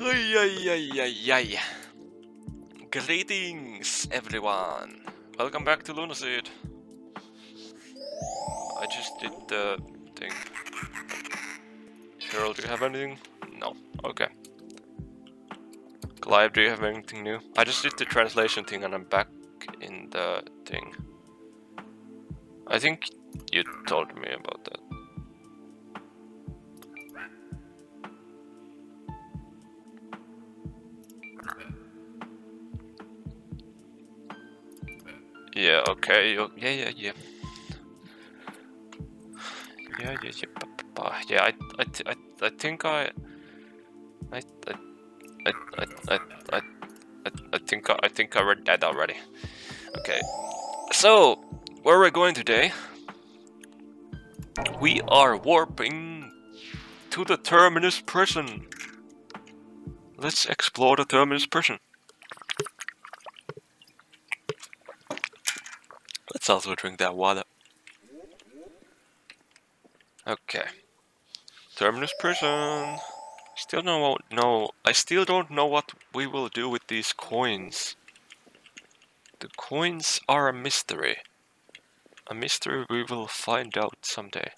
Ay, ay, ay, ay, ay. Greetings, everyone. Welcome back to Lunacid. I just did the thing. Cheryl, do you have anything? No. Okay. Clive, do you have anything new? I just did the translation thing and I'm back in the thing. I think you told me about that. Yeah, okay, oh, yeah, yeah, yeah. Yeah, yeah, yeah, yeah, I, I, I, I think I, I, I, I, I, I, I think I, I think I read that already. Okay, so where are we going today? We are warping to the Terminus prison. Let's explore the Terminus prison. Let's also drink that water. Okay. Terminus prison. Still no no I still don't know what we will do with these coins. The coins are a mystery. A mystery we will find out someday.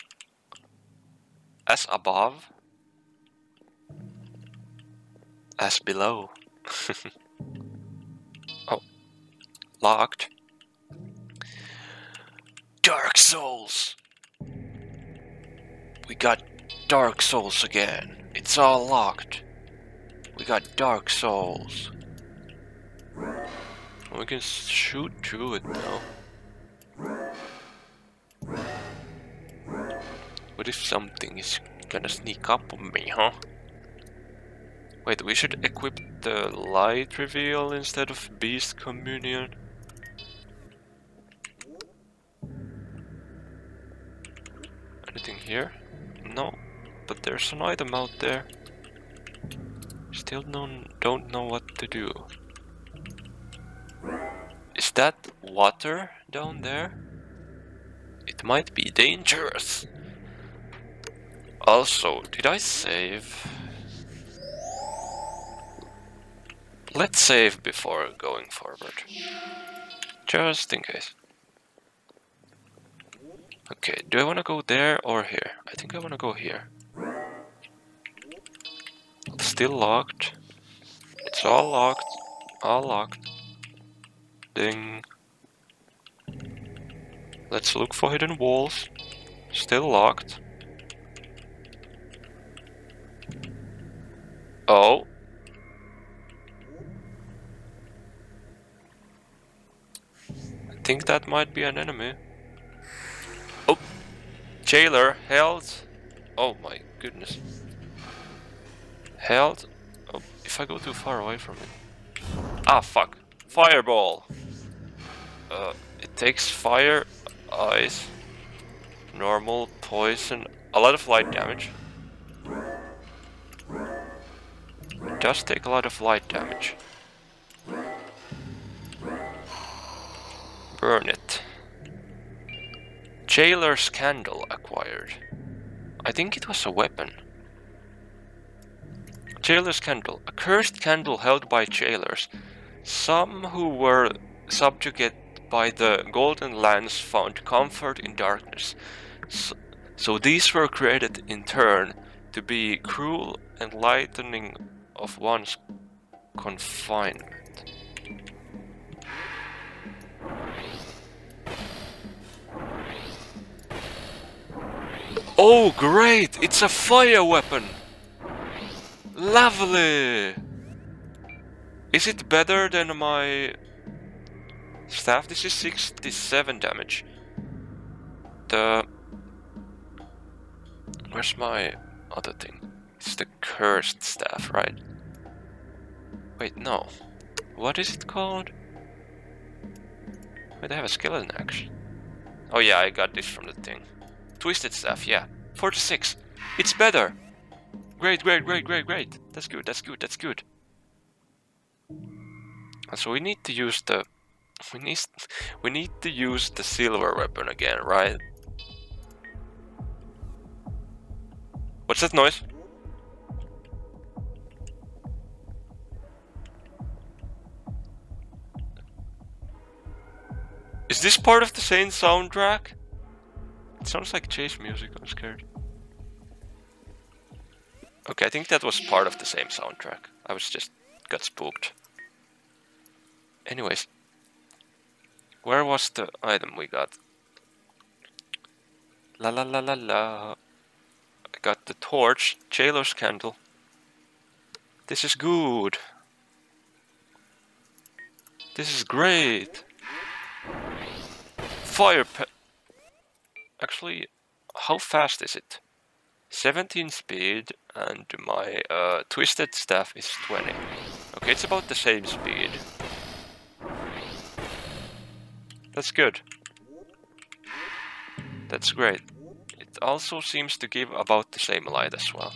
As above. As below. oh. Locked. Dark Souls! We got Dark Souls again. It's all locked. We got Dark Souls. We can shoot through it though. What if something is gonna sneak up on me, huh? Wait, we should equip the light reveal instead of beast communion. Here? No, but there's an item out there. Still don't, don't know what to do. Is that water down there? It might be dangerous. Also, did I save? Let's save before going forward. Just in case. Okay, do I want to go there or here? I think I want to go here. Still locked. It's all locked. All locked. Ding. Let's look for hidden walls. Still locked. Oh. I think that might be an enemy. Jailer held. Oh my goodness. Held. Oh, if I go too far away from it. Ah, fuck. Fireball. Uh, it takes fire, ice, normal, poison, a lot of light damage. It does take a lot of light damage. Burn it. Jailer's candle acquired. I think it was a weapon. Jailer's candle. A cursed candle held by jailers. Some who were subjugated by the golden lance found comfort in darkness. So, so these were created in turn to be cruel and lightening of one's confinement. Oh, great! It's a fire weapon! Lovely! Is it better than my staff? This is 67 damage. The... Where's my other thing? It's the cursed staff, right? Wait, no. What is it called? Wait, I have a skeleton action. Oh yeah, I got this from the thing. Twisted staff, yeah. 46. It's better. Great, great, great, great, great. That's good, that's good, that's good. So we need to use the... We need, we need to use the silver weapon again, right? What's that noise? Is this part of the same soundtrack? It sounds like chase music, I'm scared. Okay, I think that was part of the same soundtrack. I was just got spooked. Anyways, where was the item we got? La la la la la. I got the torch, jailer's candle. This is good. This is great. Fire pe- Actually, how fast is it? 17 speed and my uh, twisted staff is 20. Okay, it's about the same speed. That's good. That's great. It also seems to give about the same light as well.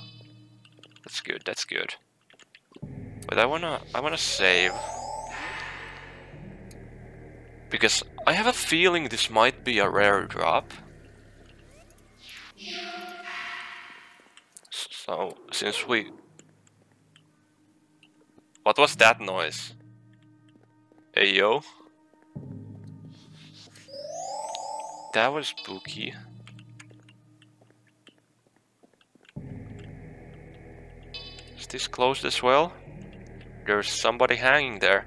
That's good, that's good. But I wanna I wanna save. Because I have a feeling this might be a rare drop. So, since we... What was that noise? Hey yo? That was spooky. Is this closed as well? There's somebody hanging there.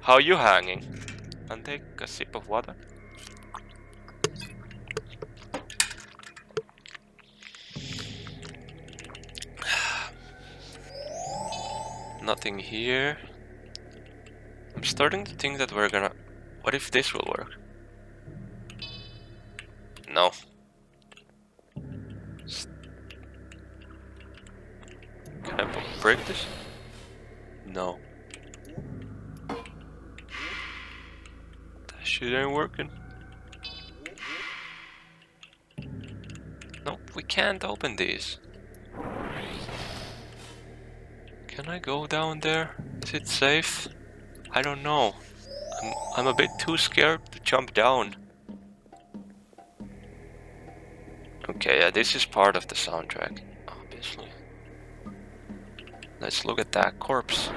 How you hanging? And take a sip of water. Nothing here. I'm starting to think that we're gonna... What if this will work? No. Can I break this? No. That shit ain't working. Nope, we can't open these. Can I go down there? Is it safe? I don't know. I'm, I'm a bit too scared to jump down. Okay, yeah, this is part of the soundtrack, obviously. Let's look at that corpse.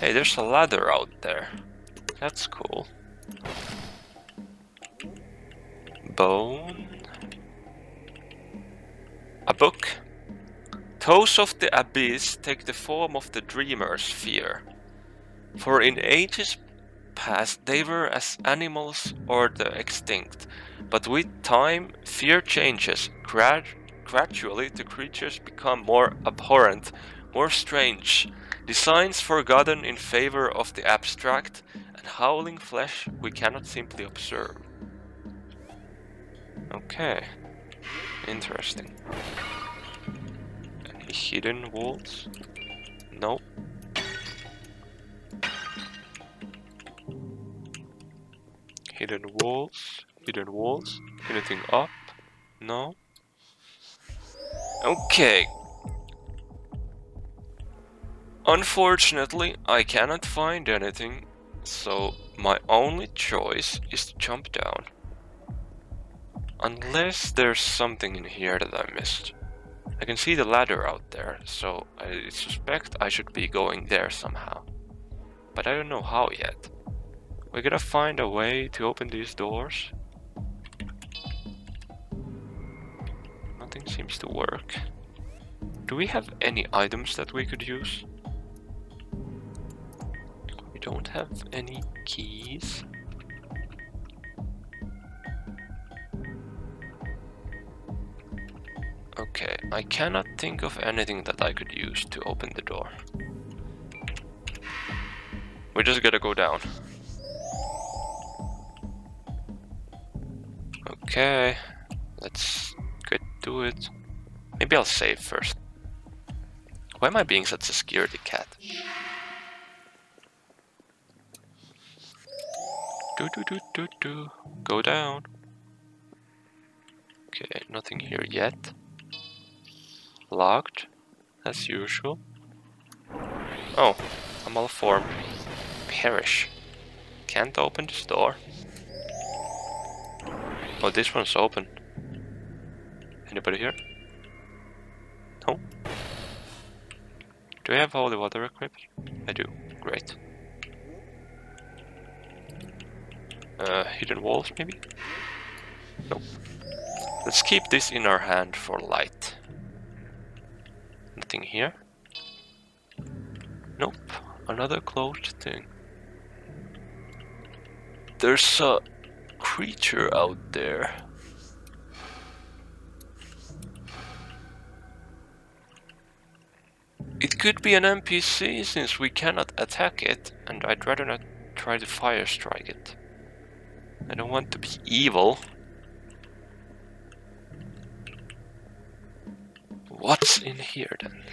Hey, there's a ladder out there. That's cool. Bone. A book. Toes of the abyss take the form of the dreamer's fear. For in ages past they were as animals or the extinct, but with time fear changes. Grad gradually the creatures become more abhorrent, more strange, designs forgotten in favor of the abstract, and howling flesh we cannot simply observe. Okay, interesting hidden walls? No. Hidden walls, hidden walls. Anything up? No. Okay. Unfortunately, I cannot find anything, so my only choice is to jump down. Unless there's something in here that I missed. I can see the ladder out there, so I suspect I should be going there somehow. But I don't know how yet. We gotta find a way to open these doors. Nothing seems to work. Do we have any items that we could use? We don't have any keys. Okay, I cannot think of anything that I could use to open the door. We just gotta go down. Okay, let's get to it. Maybe I'll save first. Why am I being such a scaredy cat? Do do do do do. Go down. Okay, nothing here yet. Locked, as usual. Oh, a malformed. Perish. Can't open this door. Oh, this one's open. Anybody here? No? Do I have holy water equipped? I do. Great. Uh, hidden walls, maybe? Nope. Let's keep this in our hand for light. Nothing here? Nope. Another closed thing. There's a creature out there. It could be an NPC since we cannot attack it and I'd rather not try to fire strike it. I don't want to be evil. What's in here then?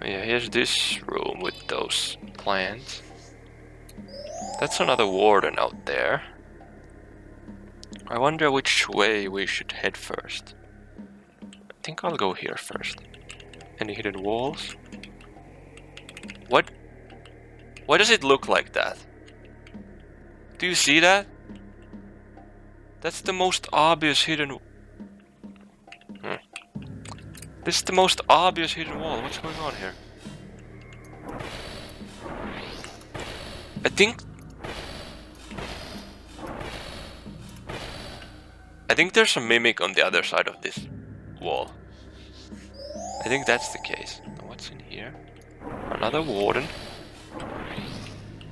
Yeah, here's this room with those plants. That's another warden out there. I wonder which way we should head first. I think I'll go here first. Any hidden walls? What? Why does it look like that? Do you see that? That's the most obvious hidden... This is the most obvious hidden wall. What's going on here? I think... I think there's a mimic on the other side of this wall. I think that's the case. What's in here? Another warden.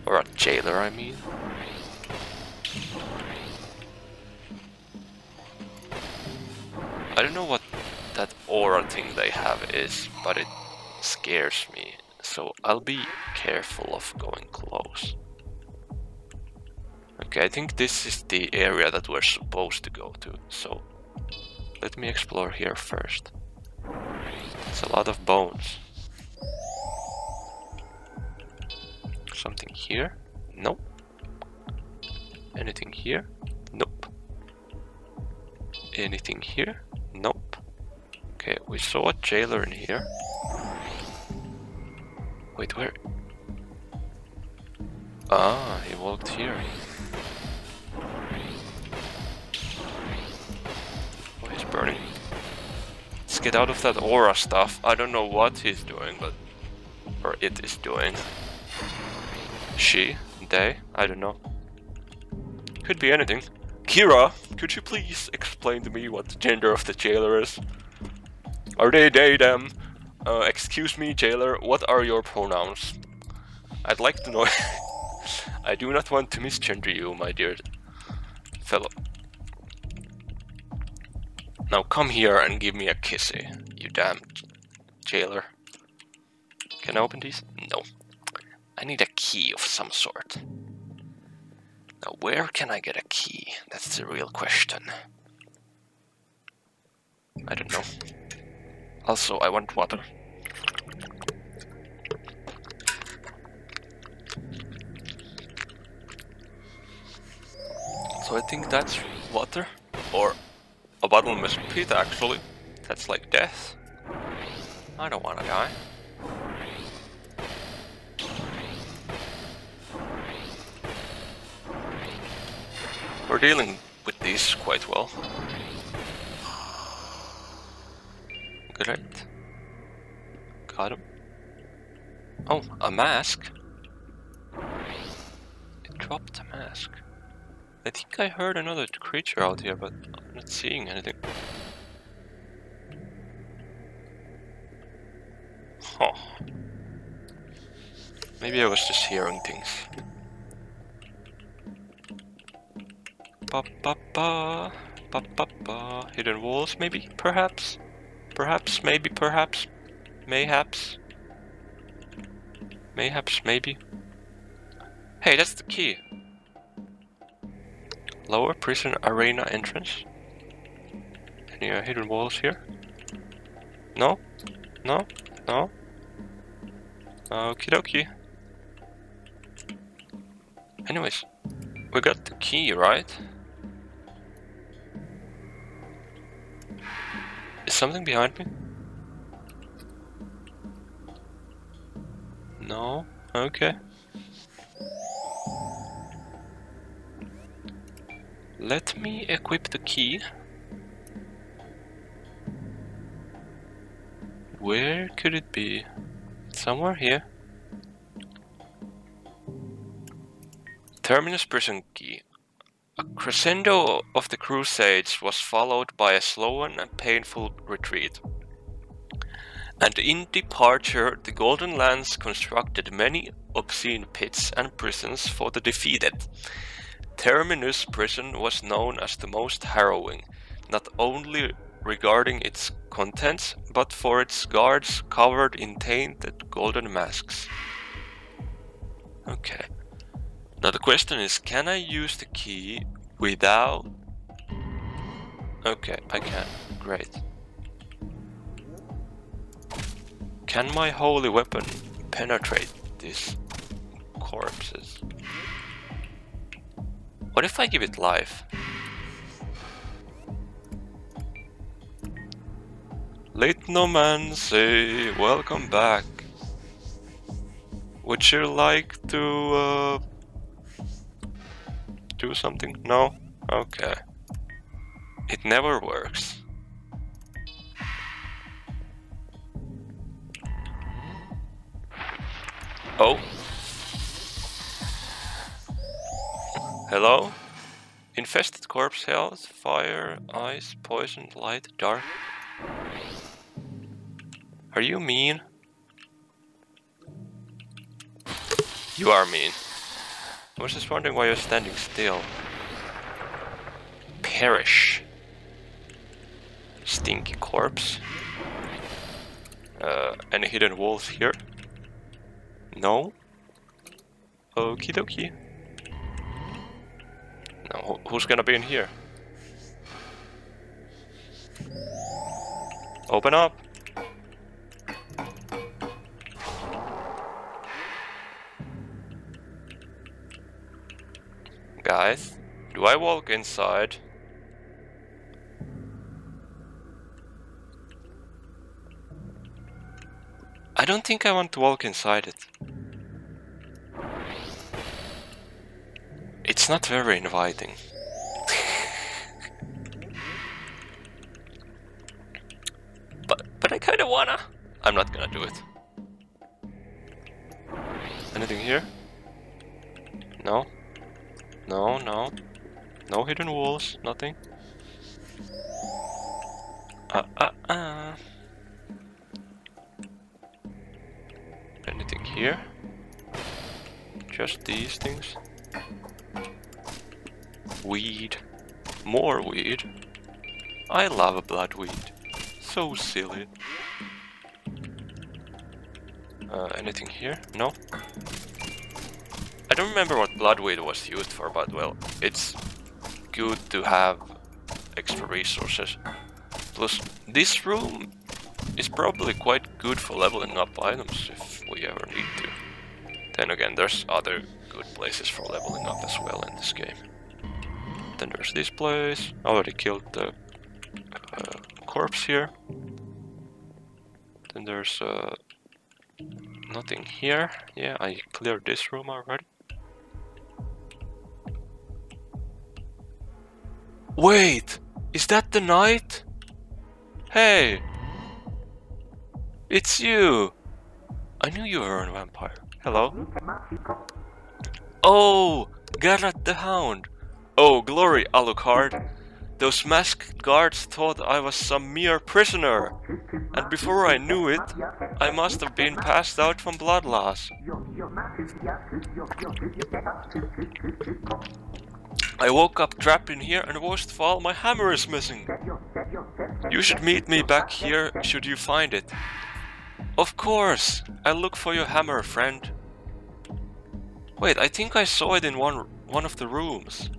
Or a jailer, I mean. I don't know what that aura thing they have is, but it scares me. So I'll be careful of going close. Okay, I think this is the area that we're supposed to go to, so let me explore here first. It's a lot of bones. Something here? Nope. Anything here? Nope. Anything here? Okay, we saw a jailer in here. Wait, where? Ah, he walked here. Oh, he's burning. Let's get out of that aura stuff. I don't know what he's doing, but... Or it is doing. She? They? I don't know. Could be anything. Kira, could you please explain to me what the gender of the jailer is? Are they, they, them? Uh, excuse me, jailer, what are your pronouns? I'd like to know. I do not want to misgender you, my dear fellow. Now come here and give me a kissy, you damn jailer. Can I open these? No. I need a key of some sort. Now where can I get a key? That's the real question. I don't know. Also, I want water. So I think that's water, or a bottomless pit actually. That's like death. I don't wanna die. We're dealing with these quite well. Got him. Oh, a mask? It dropped a mask. I think I heard another creature out here, but I'm not seeing anything. Huh. Maybe I was just hearing things. Ba ba ba ba ba ba. Hidden walls, maybe? Perhaps? Perhaps, maybe, perhaps, mayhaps. Mayhaps, maybe. Hey, that's the key. Lower prison arena entrance. Any uh, hidden walls here? No? No? No? Okie dokie. Anyways, we got the key, right? Is something behind me? No? Okay. Let me equip the key. Where could it be? Somewhere here. Terminus prison key. A crescendo of the Crusades was followed by a slow and painful retreat. And in departure, the Golden Lance constructed many obscene pits and prisons for the defeated. Terminus prison was known as the most harrowing, not only regarding its contents, but for its guards covered in tainted golden masks. Okay. Now the question is, can I use the key without... Okay, I can. Great. Can my holy weapon penetrate these corpses? What if I give it life? Litnomancy, welcome back. Would you like to uh, do something? No? Okay. It never works. Oh. Hello? Infested corpse health, fire, ice, poison, light, dark. Are you mean? You are mean. I was just wondering why you're standing still. Perish. Stinky corpse. Uh, any hidden walls here? No? Okie dokie. Now, who's gonna be in here? Open up! Do I walk inside? I don't think I want to walk inside it. It's not very inviting. but but I kinda wanna. I'm not gonna do it. Anything here? No? No, no. No hidden walls, nothing. Uh, uh, uh. Anything here? Just these things. Weed. More weed. I love bloodweed. So silly. Uh, anything here? No? I don't remember what bloodweed was used for, but well, it's good to have extra resources. Plus, this room is probably quite good for leveling up items if we ever need to. Then again, there's other good places for leveling up as well in this game. Then there's this place. Already killed the uh, corpse here. Then there's uh, nothing here. Yeah, I cleared this room already. Wait! Is that the knight? Hey! It's you! I knew you were a vampire. Hello? Oh! Garrett the Hound! Oh, glory, Alucard! Those masked guards thought I was some mere prisoner! And before I knew it, I must have been passed out from blood loss. I woke up trapped in here and worst of all, my hammer is missing. You should meet me back here should you find it. Of course! I'll look for your hammer, friend. Wait, I think I saw it in one one of the rooms.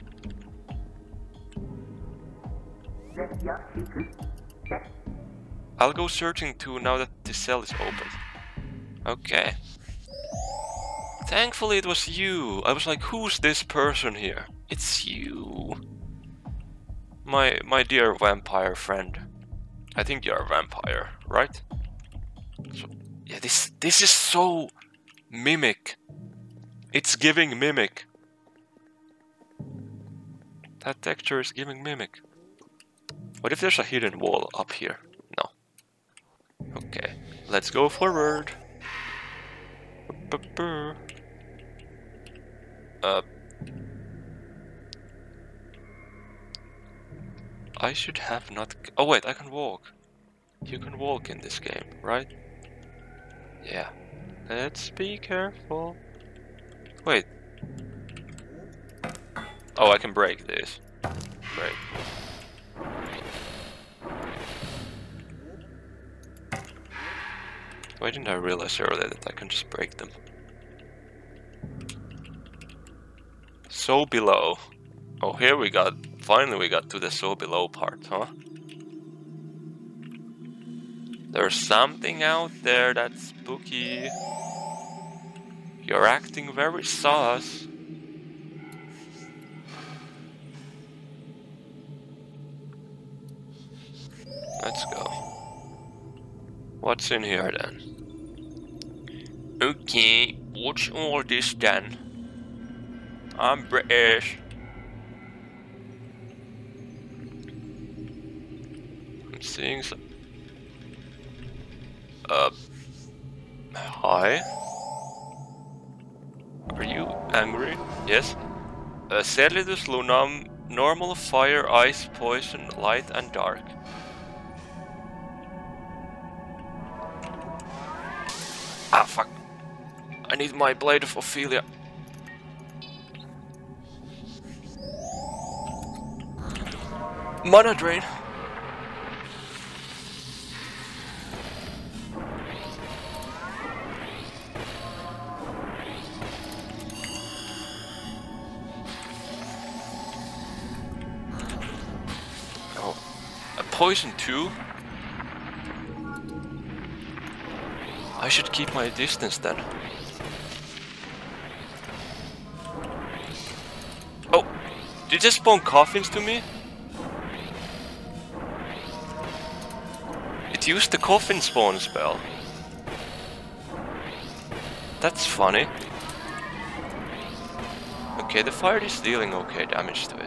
I'll go searching too now that the cell is open. Okay. Thankfully it was you. I was like, who's this person here? It's you. My my dear vampire friend. I think you're a vampire, right? So, yeah, this this is so mimic. It's giving mimic. That texture is giving mimic. What if there's a hidden wall up here? No. Okay, let's go forward. Uh, I should have not... Oh wait, I can walk. You can walk in this game, right? Yeah. Let's be careful. Wait. Oh, I can break this. Break. Why didn't I realize earlier that I can just break them? So below. Oh, here we got... Finally we got to the so below part, huh? There's something out there that's spooky. You're acting very sus. Let's go. What's in here then? Okay, what's all this then? I'm British. Seeing some uh, hi? Are you angry? Yes? Uh, Celidus lunam, normal, fire, ice, poison, light and dark. Ah, fuck. I need my Blade of Ophelia. Mana Drain. Poison too? I should keep my distance then. Oh, did just spawn coffins to me? It used the coffin spawn spell. That's funny. Okay, the fire is dealing okay damage to it.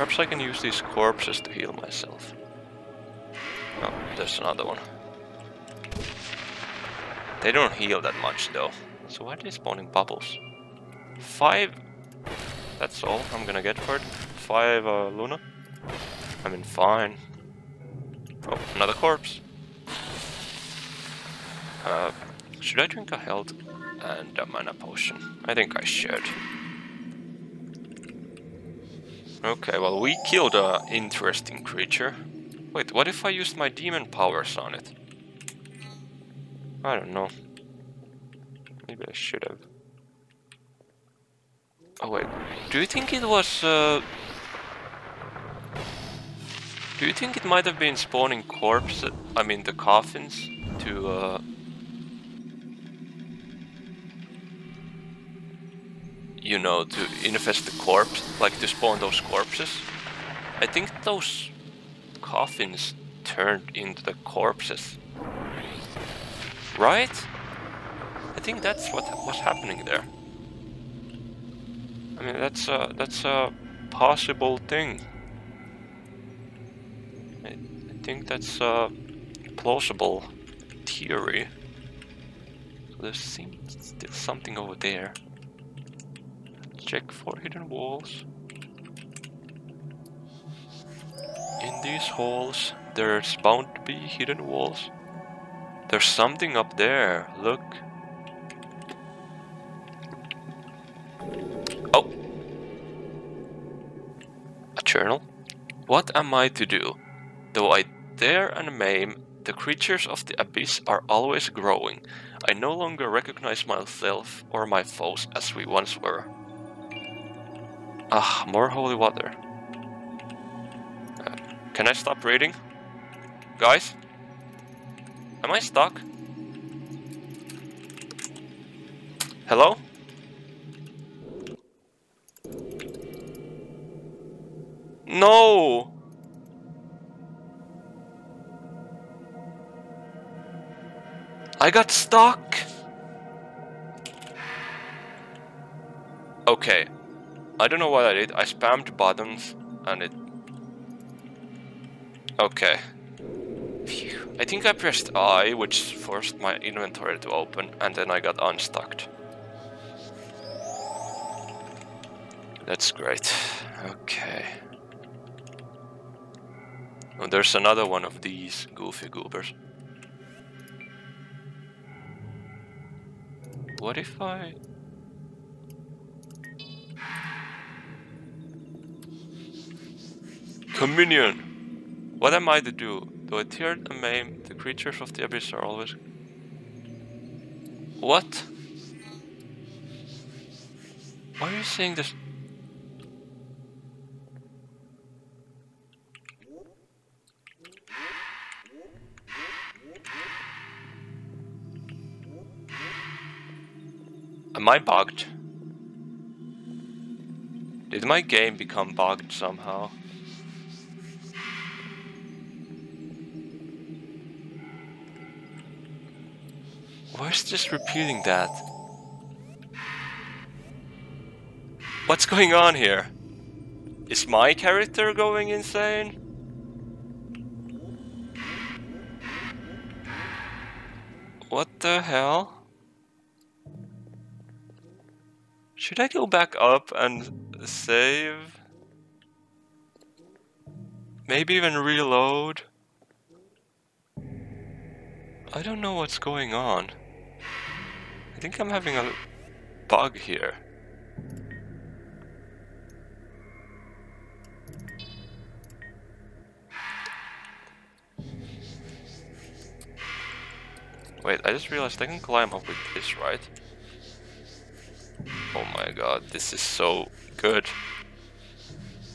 Perhaps I can use these corpses to heal myself. Oh, there's another one. They don't heal that much though. So why are they spawning bubbles? Five... That's all I'm gonna get for it. Five uh, Luna. I mean, fine. Oh, another corpse. Uh, should I drink a health and a mana potion? I think I should. Okay, well we killed a interesting creature. Wait, what if I used my demon powers on it? I don't know. Maybe I should have. Oh wait, do you think it was... Uh... Do you think it might have been spawning corpses, I mean the coffins, to uh, you know, to infest the corpse, like to spawn those corpses. I think those coffins turned into the corpses. Right? I think that's what was happening there. I mean, that's a, that's a possible thing. I, I think that's a plausible theory. There seems still something over there. Check for hidden walls. In these halls, there's bound to be hidden walls. There's something up there, look. Oh! A journal? What am I to do? Though I dare and maim, the creatures of the abyss are always growing. I no longer recognize myself or my foes as we once were. Ah, more holy water. Uh, can I stop reading? Guys? Am I stuck? Hello? No! I got stuck! Okay, I don't know what I did. I spammed buttons and it... Okay. Phew. I think I pressed I, which forced my inventory to open, and then I got unstuck. That's great. Okay. Oh, there's another one of these goofy goobers. What if I... Communion! What am I to do? Do I tear and maim the creatures of the abyss are always... What? Why are you saying this? Am I bugged? Did my game become bugged somehow? Why is just repeating that? What's going on here? Is my character going insane? What the hell? Should I go back up and save? Maybe even reload? I don't know what's going on. I think I'm having a bug here. Wait, I just realized I can climb up with this, right? Oh my god, this is so good.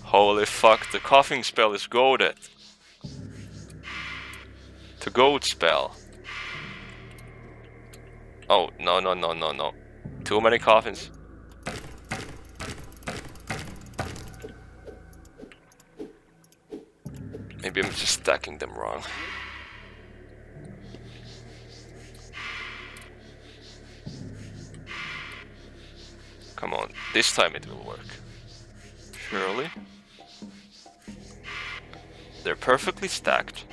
Holy fuck, the coffin spell is goaded. The goat spell. Oh, no, no, no, no, no. Too many coffins. Maybe I'm just stacking them wrong. Come on, this time it will work. Surely. They're perfectly stacked.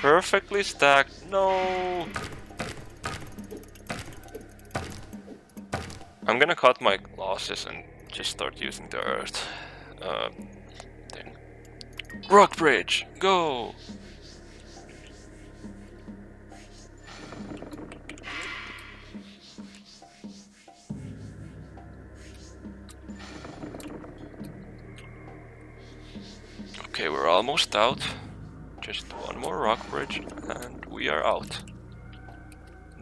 Perfectly stacked. No! I'm gonna cut my losses and just start using the earth. Uh, thing. Rock bridge, go! Okay, we're almost out. Just one more rock bridge and we are out.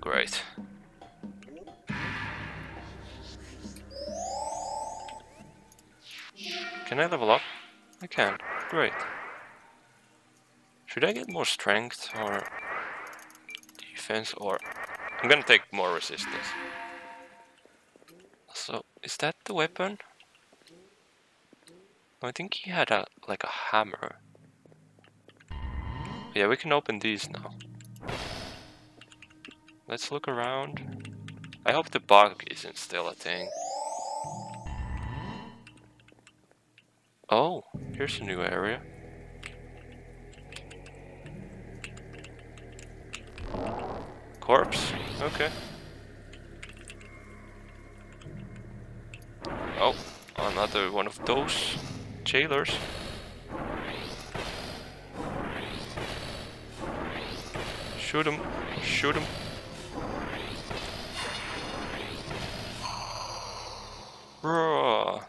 Great. Can I level up? I can. Great. Should I get more strength or defense or... I'm gonna take more resistance. So, is that the weapon? I think he had a like a hammer. Yeah, we can open these now. Let's look around. I hope the bug isn't still a thing. Oh, here's a new area. Corpse? Okay. Oh, another one of those jailers. Shoot him. Shoot him. Bruh.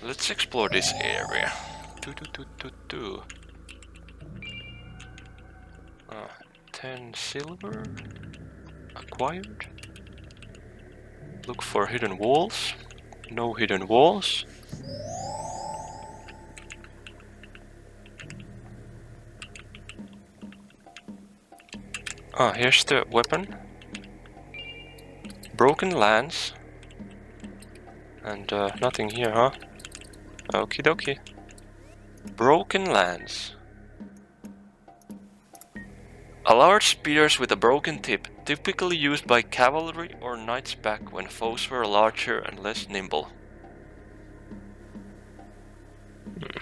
Let's explore this area. Do do do do do. Uh, 10 silver acquired. Look for hidden walls. No hidden walls. Ah, here's the weapon. Broken lance. And uh, nothing here, huh? Okie dokie. Broken lance. A large spear with a broken tip, typically used by cavalry or knights back when foes were larger and less nimble. Hmm.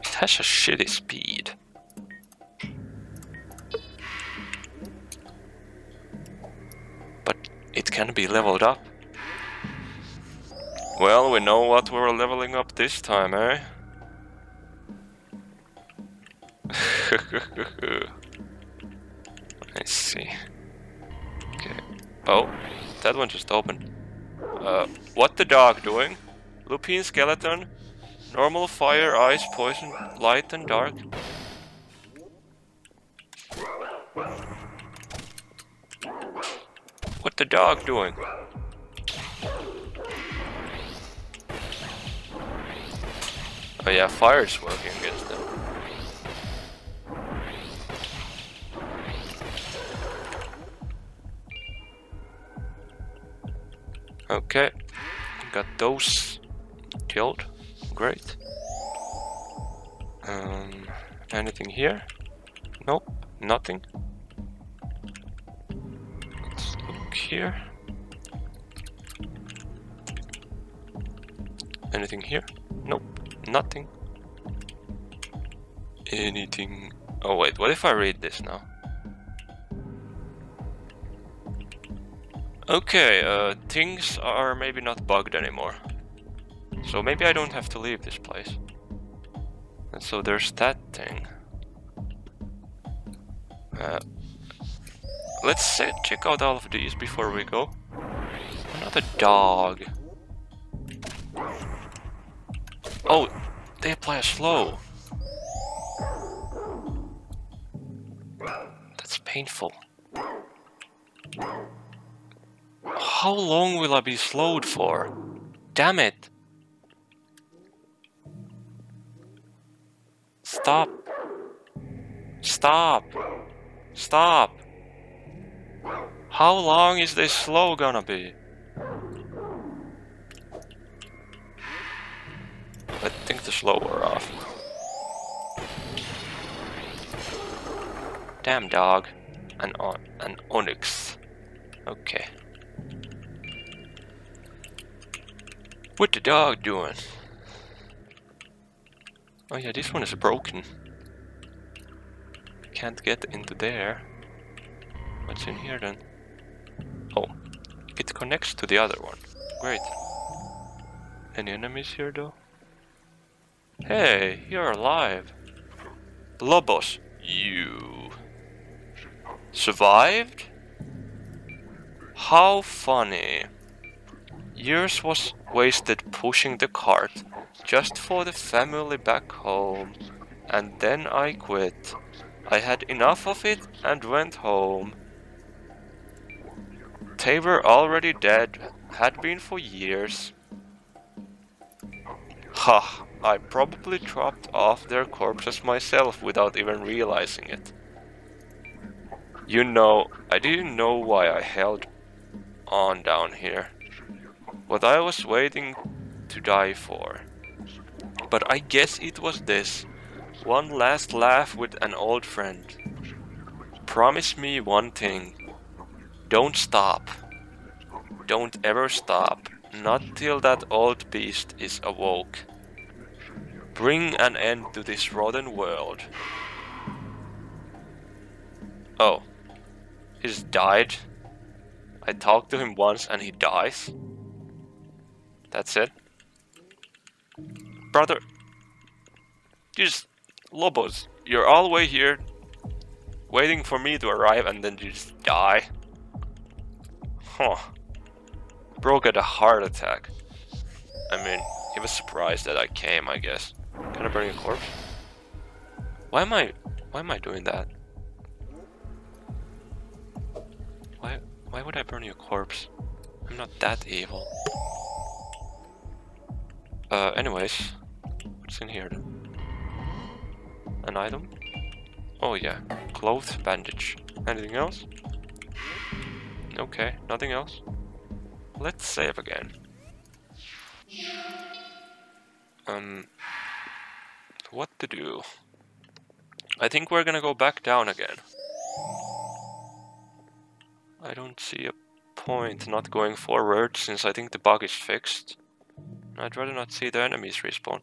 It has a shitty speed. It can be leveled up. Well, we know what we're leveling up this time, eh? I see. Okay. Oh, that one just opened. Uh, what the dog doing? Lupine skeleton? Normal fire, ice, poison, light and dark. The dog doing? Oh yeah, fire's working against them. Okay, got those killed. Great. Um, anything here? Nope, nothing. Here. Anything here? Nope, nothing. Anything... Oh wait, what if I read this now? Okay, uh, things are maybe not bugged anymore. So maybe I don't have to leave this place. And so there's that thing. Uh, let's uh, check out all of these before we go. Another dog. Oh, they apply a slow. That's painful. How long will I be slowed for? Damn it! Stop! Stop! Stop! How long is this slow gonna be? I think the slow wore off. Damn dog. An, on an onyx. Okay. What the dog doing? Oh yeah, this one is broken. Can't get into there. What's in here then? Oh, it connects to the other one. Great. Any enemies here though? Hey, you're alive. Lobos, you survived? How funny. Years was wasted pushing the cart just for the family back home. And then I quit. I had enough of it and went home. They were already dead, had been for years. Ha, I probably dropped off their corpses myself without even realizing it. You know, I didn't know why I held on down here what I was waiting to die for. But I guess it was this. One last laugh with an old friend. Promise me one thing. Don't stop. Don't ever stop. Not till that old beast is awoke. Bring an end to this rotten world. Oh. He's died? I talked to him once and he dies? That's it. Brother, just Lobos, you're all the way here, waiting for me to arrive and then you just die. Huh. Bro got a heart attack. I mean, he was surprised that I came, I guess. Can I burn a corpse? Why am I, why am I doing that? Why, why would I burn your corpse? I'm not that evil. Uh, anyways, what's in here? An item? Oh yeah, clothes, bandage. Anything else? Okay, nothing else. Let's save again. Um, what to do? I think we're gonna go back down again. I don't see a point not going forward since I think the bug is fixed. I'd rather not see the enemies respawn.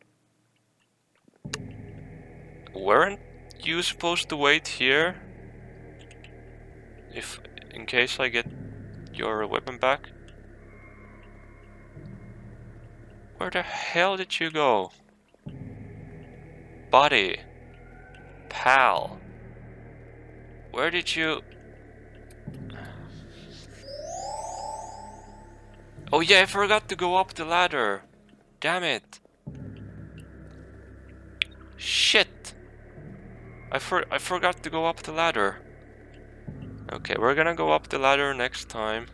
Weren't you supposed to wait here? If, in case I get your weapon back. Where the hell did you go? Buddy. Pal. Where did you... Oh yeah, I forgot to go up the ladder. Damn it. Shit. I for I forgot to go up the ladder. Okay, we're gonna go up the ladder next time.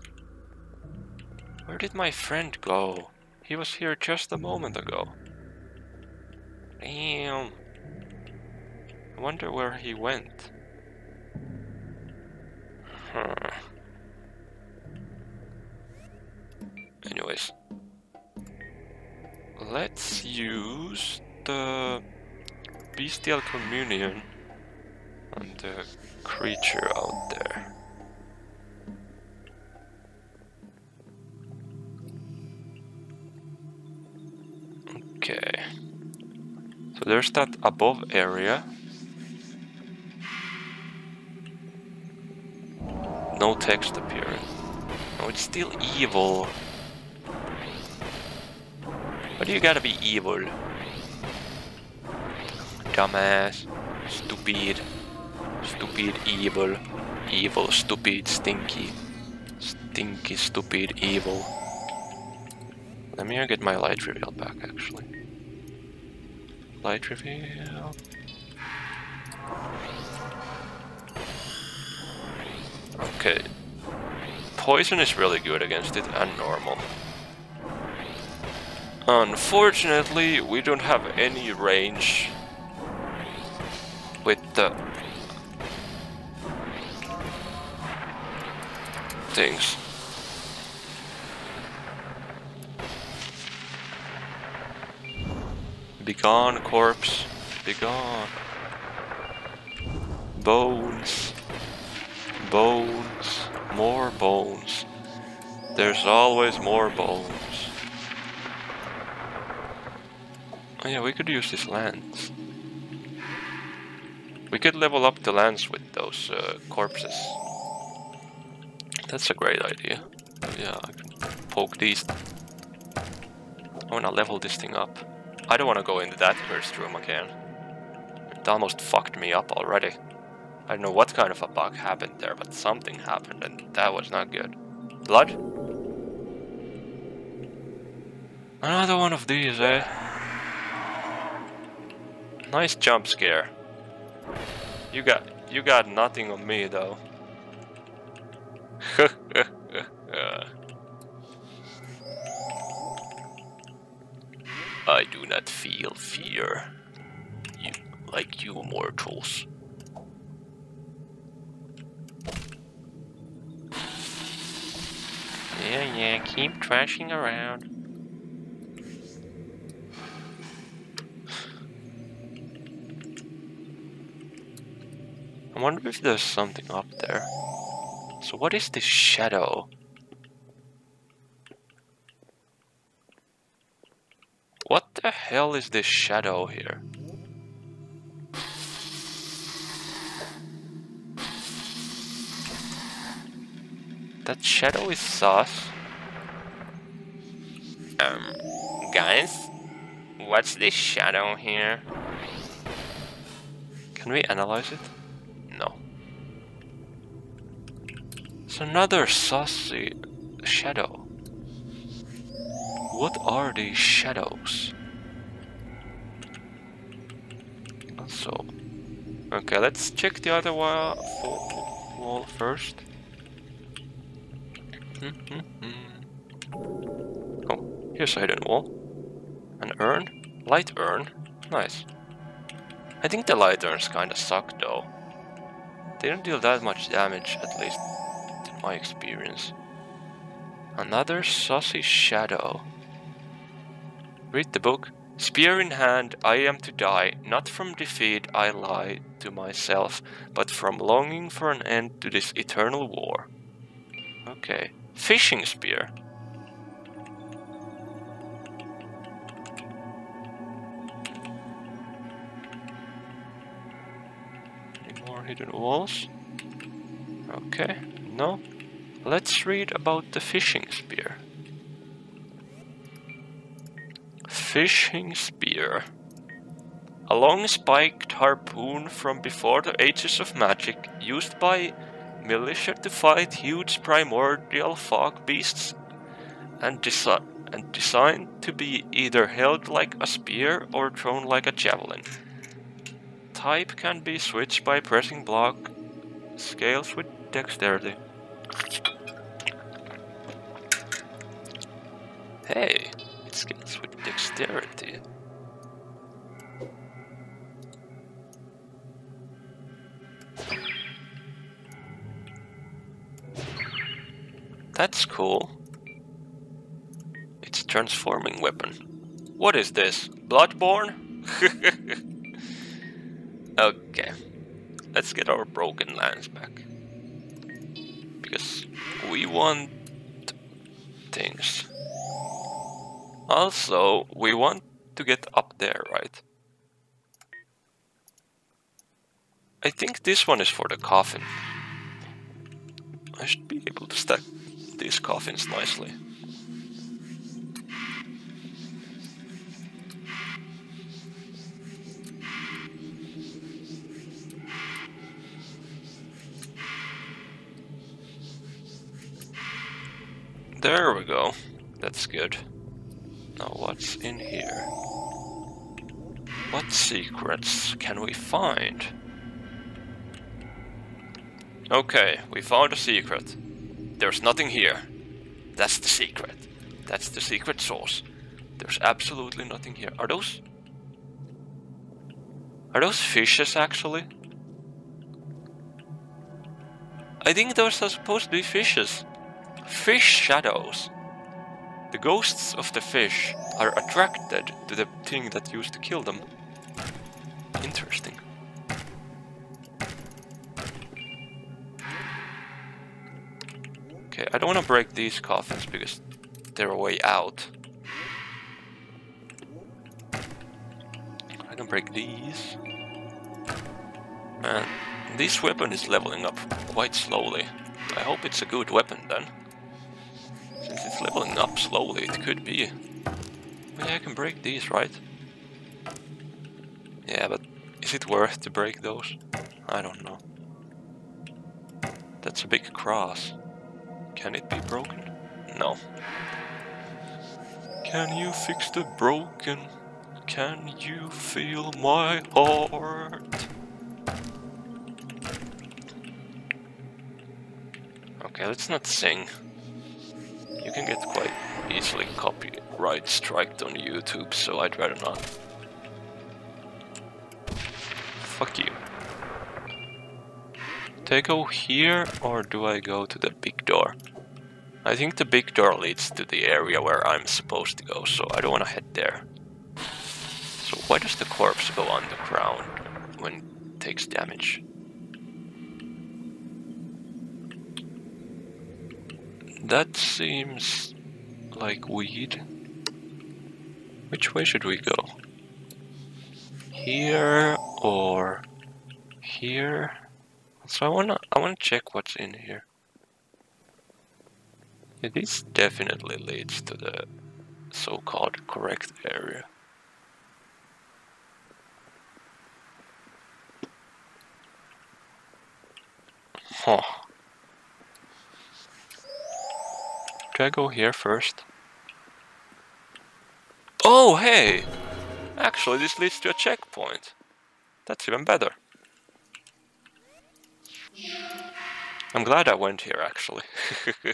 Where did my friend go? He was here just a moment ago. Damn. I wonder where he went. Huh. Anyways. Let's use the bestial communion on the creature out there. There's that above area. No text appearing. Oh, it's still evil. But you gotta be evil? Dumbass. Stupid. Stupid, evil. Evil, stupid, stinky. Stinky, stupid, evil. Let me get my light reveal back, actually. Light reveal. Okay. Poison is really good against it, and normal. Unfortunately, we don't have any range with the things. Begone, corpse. Begone. Bones. Bones. More bones. There's always more bones. Oh yeah, we could use this lance. We could level up the lance with those uh, corpses. That's a great idea. Yeah, I can poke these. I wanna level this thing up. I don't wanna go into that cursed room again. It almost fucked me up already. I don't know what kind of a bug happened there, but something happened and that was not good. Blood? Another one of these, eh? Nice jump scare. You got you got nothing on me though. Not feel fear. You like you mortals. Yeah, yeah, keep trashing around. I wonder if there's something up there. So what is this shadow? What the hell is this shadow here? That shadow is sus. Um, guys? What's this shadow here? Can we analyze it? No. It's another saucy shadow. What are these shadows? Okay, let's check the other wall, first. Hmm, hmm, hmm. oh, here's a hidden wall. An urn? Light urn? Nice. I think the light urns kinda suck though. They don't deal that much damage, at least in my experience. Another saucy shadow. Read the book. Spear in hand, I am to die, not from defeat I lie to myself, but from longing for an end to this eternal war. Okay. Fishing spear. Any more hidden walls? Okay, no. Let's read about the fishing spear. Fishing spear. A long spiked harpoon from before the ages of magic, used by militia to fight huge primordial fog beasts and, desi and designed to be either held like a spear or thrown like a javelin. Type can be switched by pressing block scales with dexterity. Hey, it scales with dexterity. That's cool. It's a transforming weapon. What is this? Bloodborne? okay. Let's get our broken lance back. Because we want things. Also, we want to get up there, right? I think this one is for the coffin. I should be able to stack these coffins nicely. There we go. That's good. Now what's in here? What secrets can we find? Okay, we found a secret. There's nothing here. That's the secret. That's the secret source. There's absolutely nothing here. Are those... Are those fishes, actually? I think those are supposed to be fishes. Fish shadows. The ghosts of the fish are attracted to the thing that used to kill them. Interesting. I don't want to break these coffins because they're a way out. I can break these. And this weapon is leveling up quite slowly. I hope it's a good weapon then. Since it's leveling up slowly, it could be. Yeah, I can break these, right? Yeah, but is it worth to break those? I don't know. That's a big cross. Can it be broken? No. Can you fix the broken? Can you feel my heart? Okay, let's not sing. You can get quite easily copyright striked on YouTube, so I'd rather not. Fuck you. Do I go here or do I go to the big door? I think the big door leads to the area where I'm supposed to go, so I don't want to head there. So why does the corpse go on the ground when it takes damage? That seems like weed. Which way should we go? Here or here? So I wanna I wanna check what's in here. Yeah, this definitely leads to the so-called correct area. Huh. Do I go here first? Oh, hey! Actually, this leads to a checkpoint. That's even better. I'm glad I went here, actually.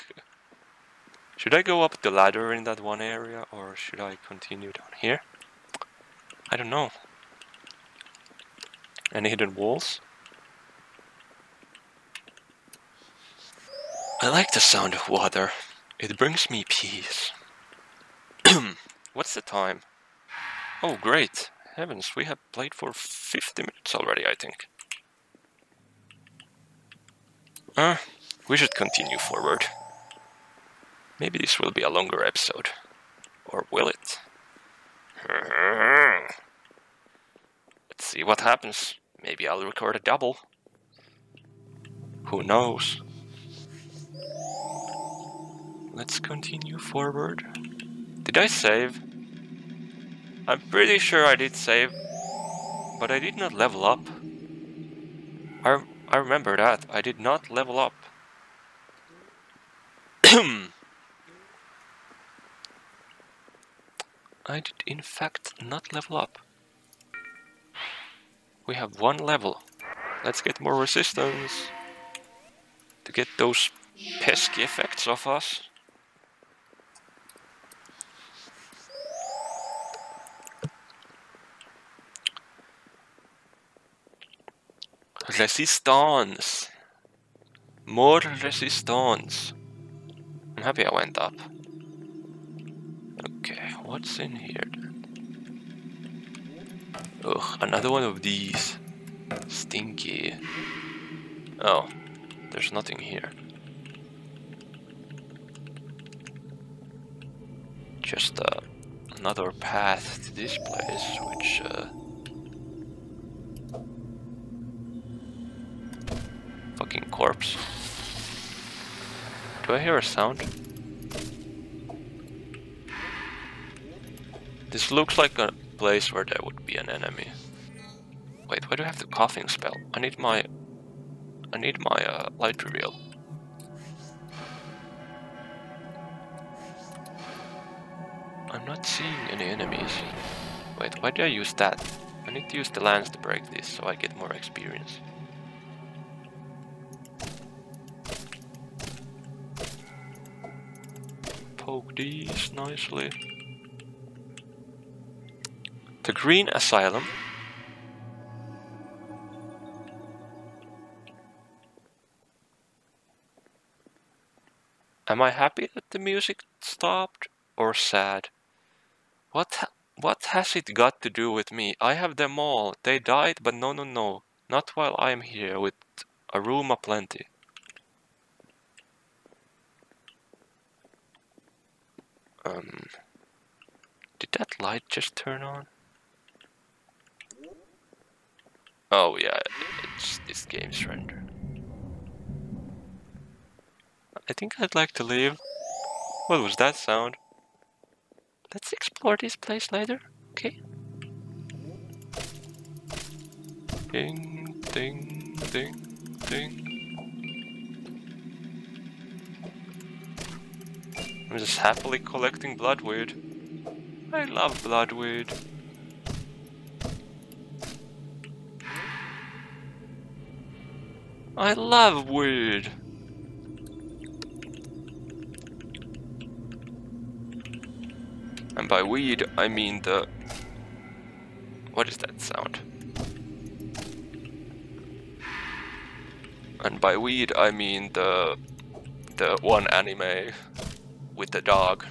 should I go up the ladder in that one area, or should I continue down here? I don't know. Any hidden walls? I like the sound of water. It brings me peace. What's the time? Oh, great. Heavens, we have played for 50 minutes already, I think. Uh, we should continue forward. Maybe this will be a longer episode. Or will it? Let's see what happens. Maybe I'll record a double. Who knows? let's continue forward. Did I save? I'm pretty sure I did save, but I did not level up. I, I remember that, I did not level up. I did in fact not level up. We have one level. Let's get more resistance to get those pesky effects off us. Resistance! More resistance! I'm happy I went up. Okay, what's in here? Ugh, another one of these. Stinky. Oh, there's nothing here. Just uh, another path to this place, which uh, fucking corpse. Do I hear a sound? This looks like a place where there would be an enemy. Wait, why do I have the coffin spell? I need my... I need my uh, light reveal. I'm not seeing any enemies. Wait, why do I use that? I need to use the lance to break this so I get more experience. Poke these nicely. The Green Asylum. Am I happy that the music stopped or sad? What ha what has it got to do with me? I have them all. They died, but no, no, no. Not while I'm here with a room aplenty. Um, did that light just turn on? Oh yeah, it's this game's render. I think I'd like to leave. What was that sound? Let's explore this place later, okay? Ding, ding, ding, ding. I'm just happily collecting bloodweed. I love bloodweed. I love weed. And by weed, I mean the... What is that sound? And by weed, I mean the... The one anime with the dog.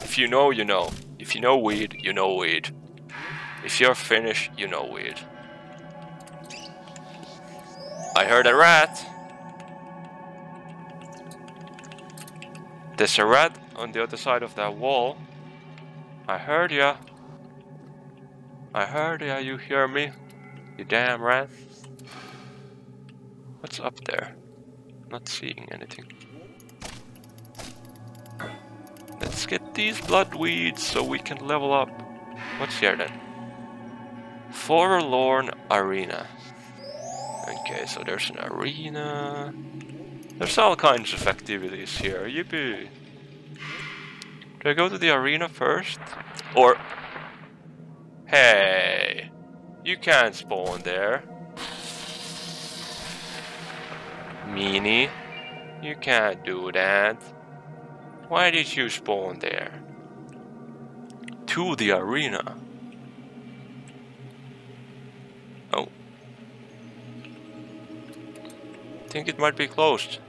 If you know, you know. If you know weed, you know weed. If you're Finnish, you know weed. I heard a rat. There's a rat on the other side of that wall. I heard ya. I heard ya, you hear me? You damn rat. What's up there? Not seeing anything. These bloodweeds so we can level up. What's here then? Forlorn Arena. Okay, so there's an arena. There's all kinds of activities here. Yippee! Do I go to the arena first? Or... Hey! You can't spawn there. Meanie. You can't do that. Why did you spawn there? To the arena. Oh. I think it might be closed.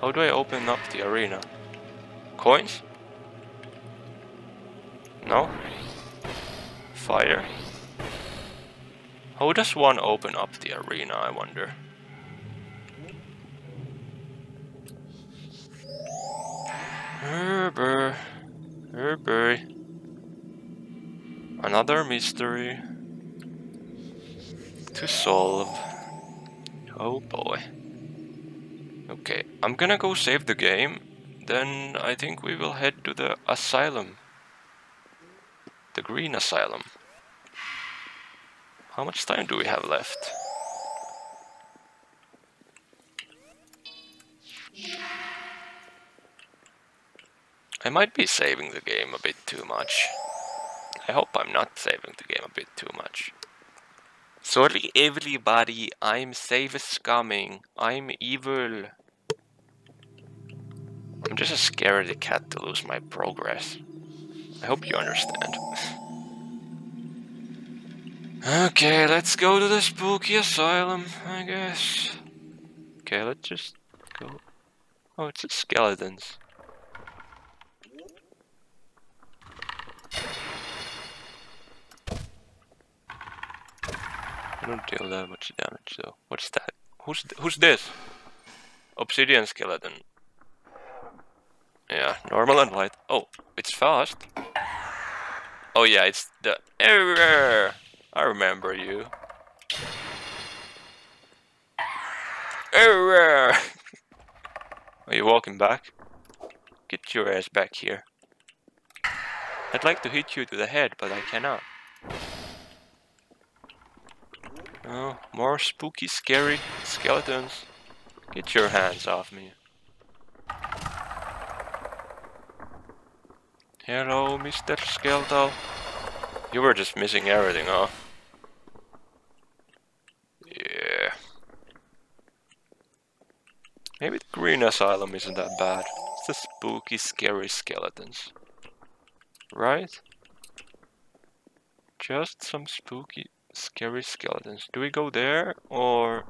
How do I open up the arena? Coins? No? Fire? How does one open up the arena, I wonder? Herber. Herber. Another mystery to solve. Oh boy. Okay, I'm gonna go save the game then I think we will head to the asylum. The green asylum. How much time do we have left? I might be saving the game a bit too much. I hope I'm not saving the game a bit too much. Sorry everybody, I'm save scumming. I'm evil. I'm just a scaredy cat to lose my progress. I hope you understand. okay, let's go to the spooky asylum, I guess. Okay, let's just go. Oh, it's a skeletons. Don't deal that much damage though. What's that? Who's th who's this? Obsidian skeleton. Yeah, normal and light. Oh, it's fast. Oh yeah, it's the error. I remember you. Error. Are you walking back? Get your ass back here. I'd like to hit you to the head, but I cannot. Oh, more spooky, scary skeletons. Get your hands off me. Hello, Mr. Skeletal. You were just missing everything, huh? Yeah. Maybe the Green Asylum isn't that bad. It's the spooky, scary skeletons. Right? Just some spooky Scary skeletons. Do we go there or...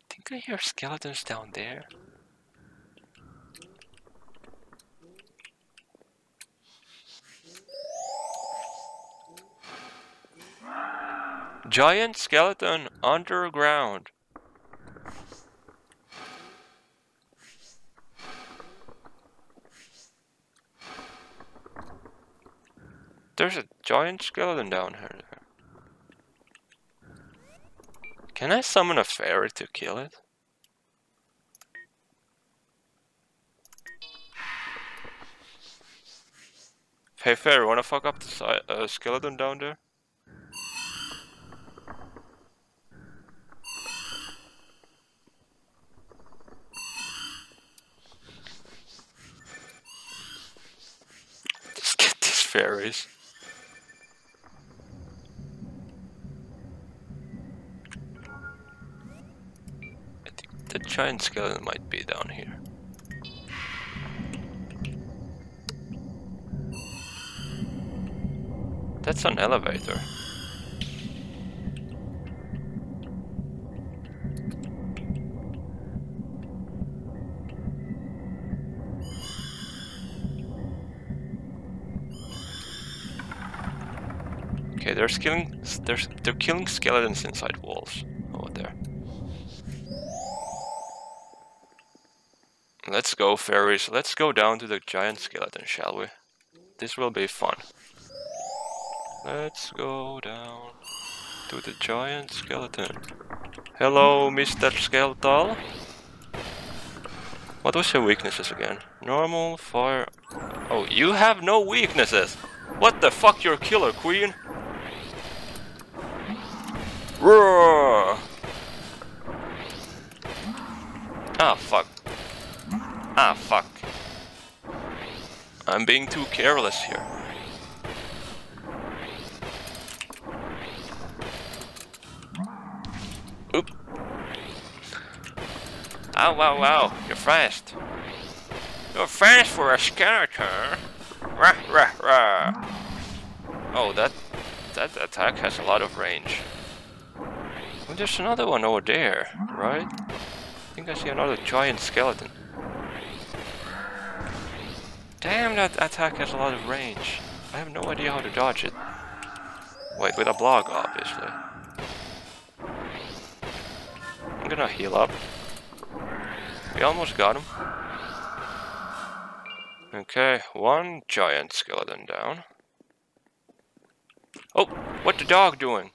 I think I hear skeletons down there. Giant skeleton underground. There's a giant skeleton down here. Can I summon a fairy to kill it? Hey fairy, wanna fuck up the uh, skeleton down there? Skeleton might be down here. That's an elevator. Okay, they're killing they're they're killing skeletons inside walls Let's go, fairies. Let's go down to the giant skeleton, shall we? This will be fun. Let's go down to the giant skeleton. Hello, Mr. Skeletal. What was your weaknesses again? Normal, fire... Oh, you have no weaknesses! What the fuck, you're killer queen? Roar! Ah, fuck. Ah, fuck. I'm being too careless here. Oop. Oh, wow, wow, you're fast. You're fast for a skeleton. Rah, rah, rah. Oh, that, that attack has a lot of range. Well, there's another one over there, right? I think I see another giant skeleton. Damn, that attack has a lot of range. I have no idea how to dodge it. Wait, with a block, obviously. I'm gonna heal up. We almost got him. Okay, one giant skeleton down. Oh, what the dog doing?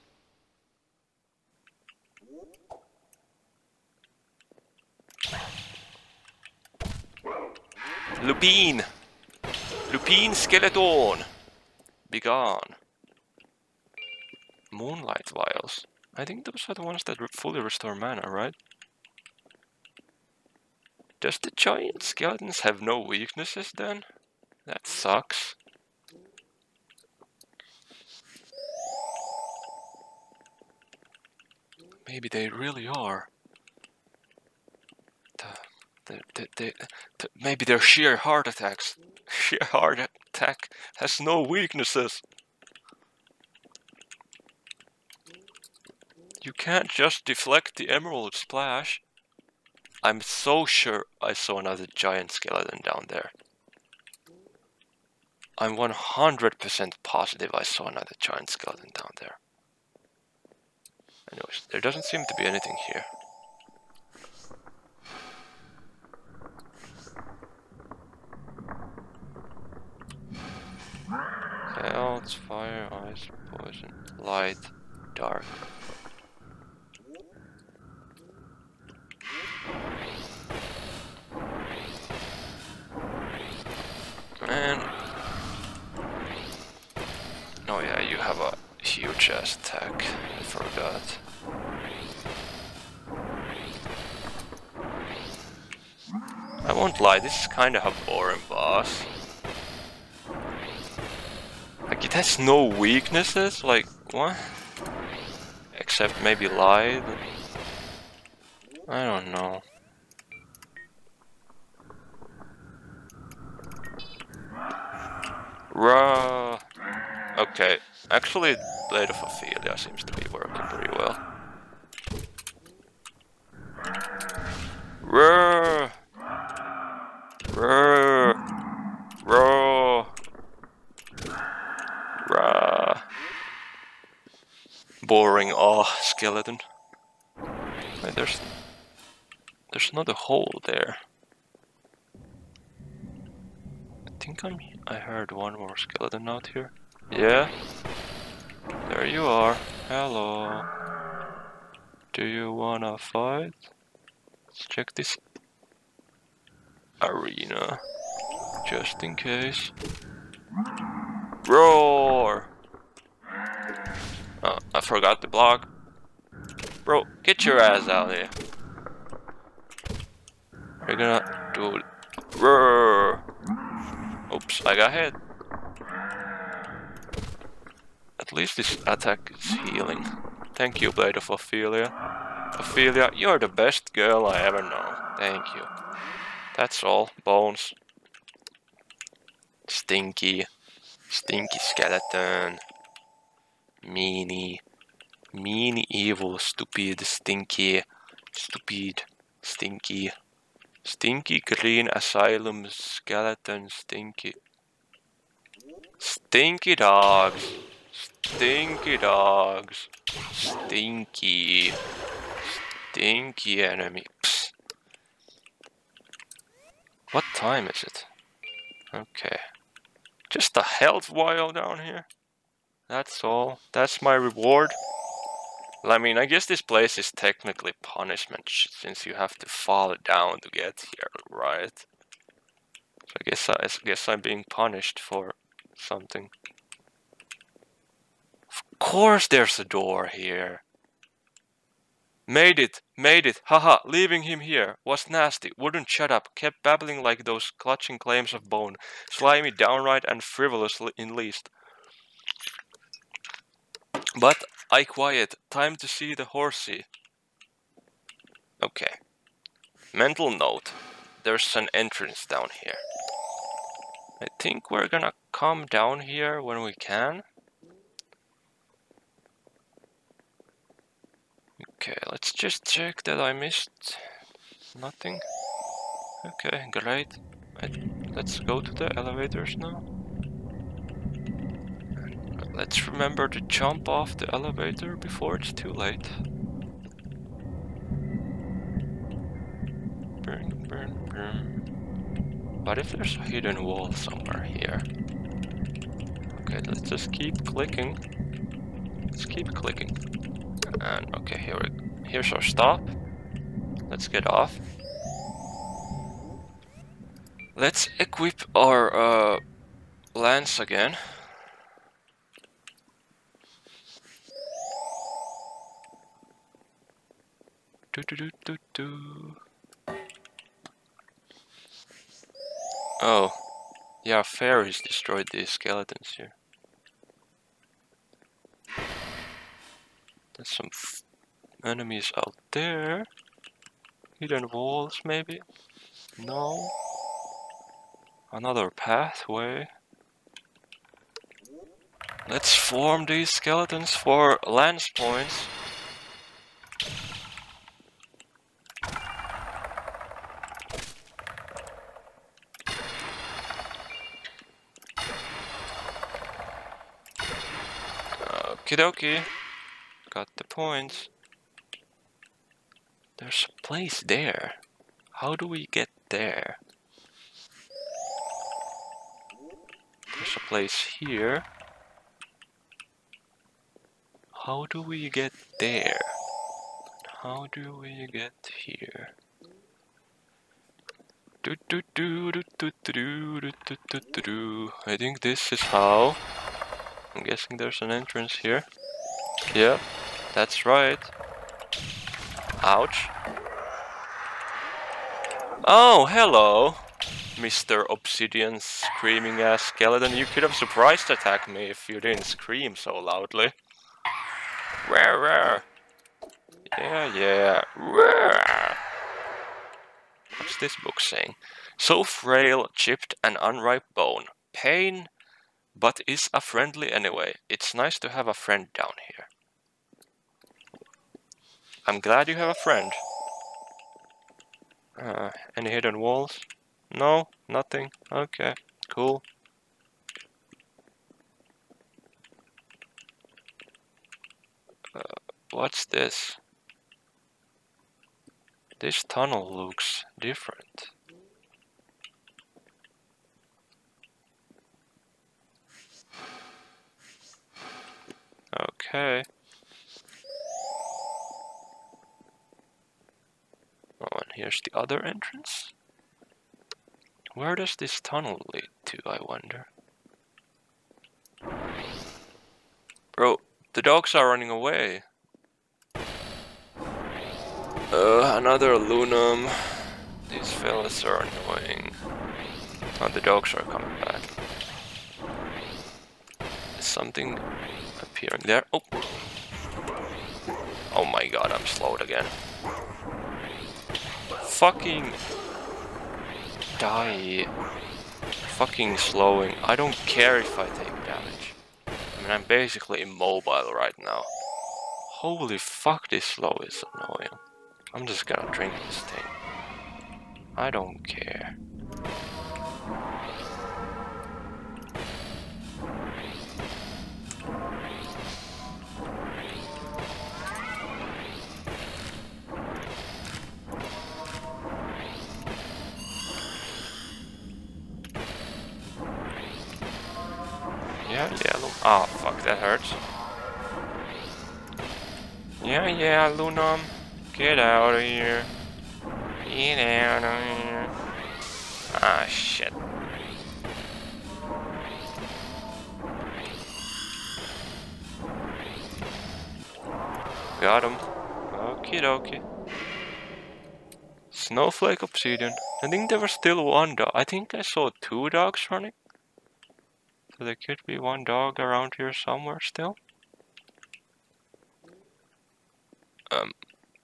Lupine! Lupine skeleton! Be gone. Moonlight vials. I think those are the ones that fully restore mana, right? Does the giant skeletons have no weaknesses then? That sucks. Maybe they really are. The, the, the, maybe they're sheer heart attacks. Sheer heart attack has no weaknesses. You can't just deflect the emerald splash. I'm so sure I saw another giant skeleton down there. I'm 100% positive I saw another giant skeleton down there. Anyways, there doesn't seem to be anything here. Health, fire, ice, poison, light, dark. And oh yeah, you have a huge ass attack. I forgot. I won't lie, this is kind of a boring boss. Like, it has no weaknesses, like, what? Except maybe light. I don't know. Raw. Okay, actually, Blade of Ophelia seems to be working pretty well. Raw. Raw. Raw. Boring. Oh, skeleton. Wait, there's there's another hole there. I think I'm I heard one more skeleton out here. Yeah? There you are. Hello. Do you wanna fight? Let's check this arena. Just in case. Roar! Forgot the block. Bro, get your ass out here. We're gonna do roar. Oops, I got hit. At least this attack is healing. Thank you, Blade of Ophelia. Ophelia, you're the best girl I ever know. Thank you. That's all. Bones. Stinky. Stinky skeleton. Meanie. Mean, evil, stupid, stinky. Stupid. Stinky. Stinky green asylum skeleton stinky. Stinky dogs. Stinky dogs. Stinky. Stinky enemy. What time is it? Okay. Just a health while down here. That's all. That's my reward. Well, I mean, I guess this place is technically punishment since you have to fall down to get here, right? So I guess I, I guess I'm being punished for something. Of course there's a door here. Made it, made it, haha, leaving him here was nasty, wouldn't shut up, kept babbling like those clutching claims of bone, slimy, downright, and frivolous in least. But I quiet. Time to see the horsey. Okay. Mental note. There's an entrance down here. I think we're gonna come down here when we can. Okay, let's just check that I missed nothing. Okay, great. Let's go to the elevators now. Let's remember to jump off the elevator before it's too late. Burn, burn, burn. But if there's a hidden wall somewhere here? Okay, let's just keep clicking. Let's keep clicking. And okay, here we, here's our stop. Let's get off. Let's equip our uh, lance again. Do, do, do, do. Oh, yeah, fairies destroyed these skeletons here. There's some enemies out there. Hidden walls, maybe? No. Another pathway. Let's form these skeletons for lance points. Okie dokie. Got the points. There's a place there. How do we get there? There's a place here. How do we get there? How do we get here? Do do do do do do do do do do. I think this is how. I'm guessing there's an entrance here. Yeah, that's right. Ouch. Oh, hello, Mr. Obsidian screaming ass skeleton. You could have surprise attack me if you didn't scream so loudly. Rare, rare. Yeah, yeah. Rare. What's this book saying? So frail, chipped, and unripe bone. Pain, but is a friendly anyway. It's nice to have a friend down here. I'm glad you have a friend. Uh, any hidden walls? No, nothing. Okay, cool. Uh, what's this? This tunnel looks different. Okay. Oh, and here's the other entrance. Where does this tunnel lead to, I wonder? Bro, the dogs are running away. Uh, another Lunam. These fellas are annoying. Oh, the dogs are coming back. Something appearing there? Oh! Oh my god, I'm slowed again. Fucking... Die. Fucking slowing. I don't care if I take damage. I mean, I'm basically immobile right now. Holy fuck, this slow is annoying. I'm just gonna drink this thing. I don't care. Lum oh fuck, that hurts. Yeah, yeah, Lunam. Get out of here. Get out of here. Ah, shit. Got him. Okie dokie. Snowflake obsidian. I think there was still one dog. I think I saw two dogs running. So there could be one dog around here somewhere still. Um,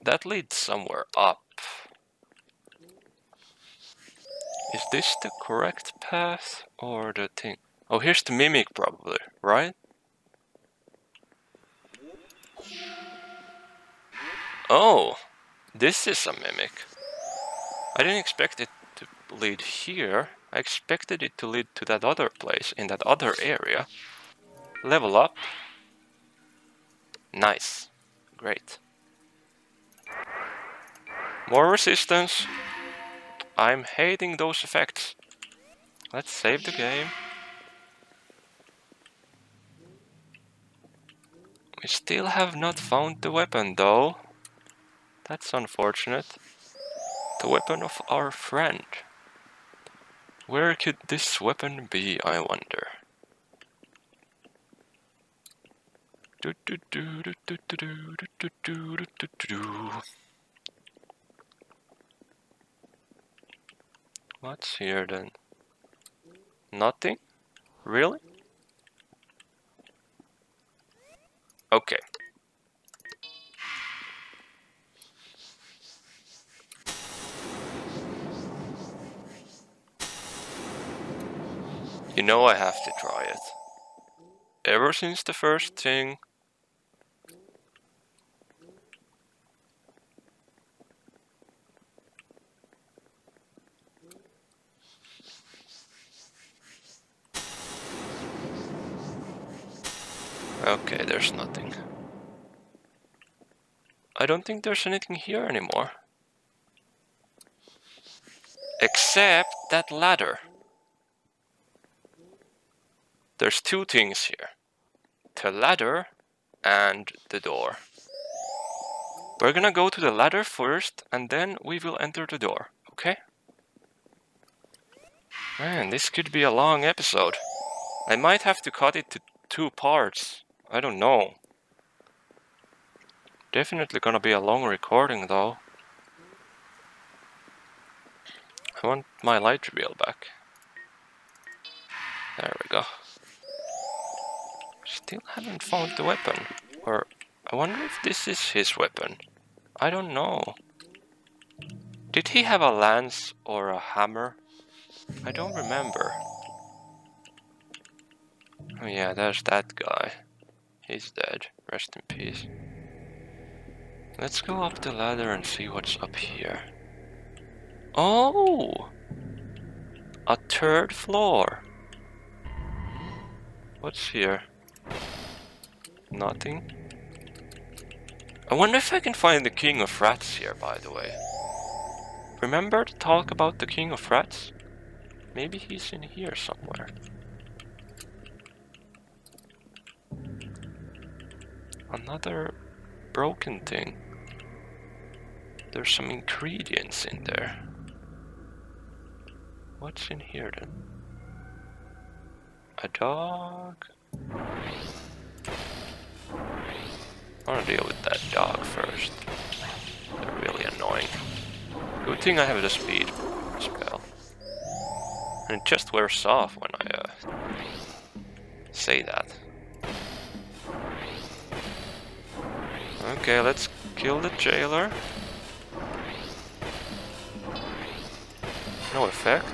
that leads somewhere up. Is this the correct path or the thing? Oh, here's the mimic probably, right? Oh, this is a mimic. I didn't expect it to lead here. I expected it to lead to that other place, in that other area. Level up. Nice. Great. More resistance. I'm hating those effects. Let's save the game. We still have not found the weapon though. That's unfortunate. The weapon of our friend. Where could this weapon be, I wonder? Do, do, do, do, do, do, do, do, do, do, do. What's here then? Nothing? Really? Okay. You know I have to try it. Ever since the first thing. Okay, there's nothing. I don't think there's anything here anymore. Except that ladder. There's two things here. The ladder and the door. We're gonna go to the ladder first and then we will enter the door, okay? Man, this could be a long episode. I might have to cut it to two parts. I don't know. Definitely gonna be a long recording though. I want my light reel back. There we go. Still haven't found the weapon. Or I wonder if this is his weapon. I don't know. Did he have a lance or a hammer? I don't remember. Oh yeah, there's that guy. He's dead. Rest in peace. Let's go up the ladder and see what's up here. Oh! A third floor. What's here? Nothing. I wonder if I can find the King of Rats here, by the way. Remember to talk about the King of Rats? Maybe he's in here somewhere. Another broken thing. There's some ingredients in there. What's in here then? A dog? I want to deal with that dog first. They're really annoying. Good thing I have the speed spell. And it just wears off when I uh, say that. Okay, let's kill the jailer. No effect.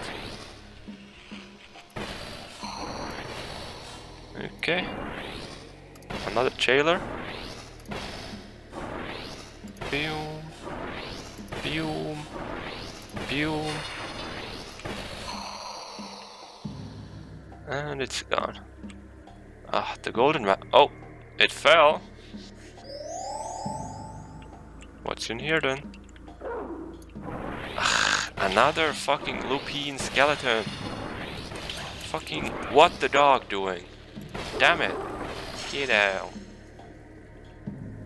Okay. Another jailer. Boom. Boom. Boom. And it's gone. Ah, the golden map. Oh, it fell. What's in here then? Ugh, another fucking lupine skeleton. Fucking what the dog doing? Damn it. Out.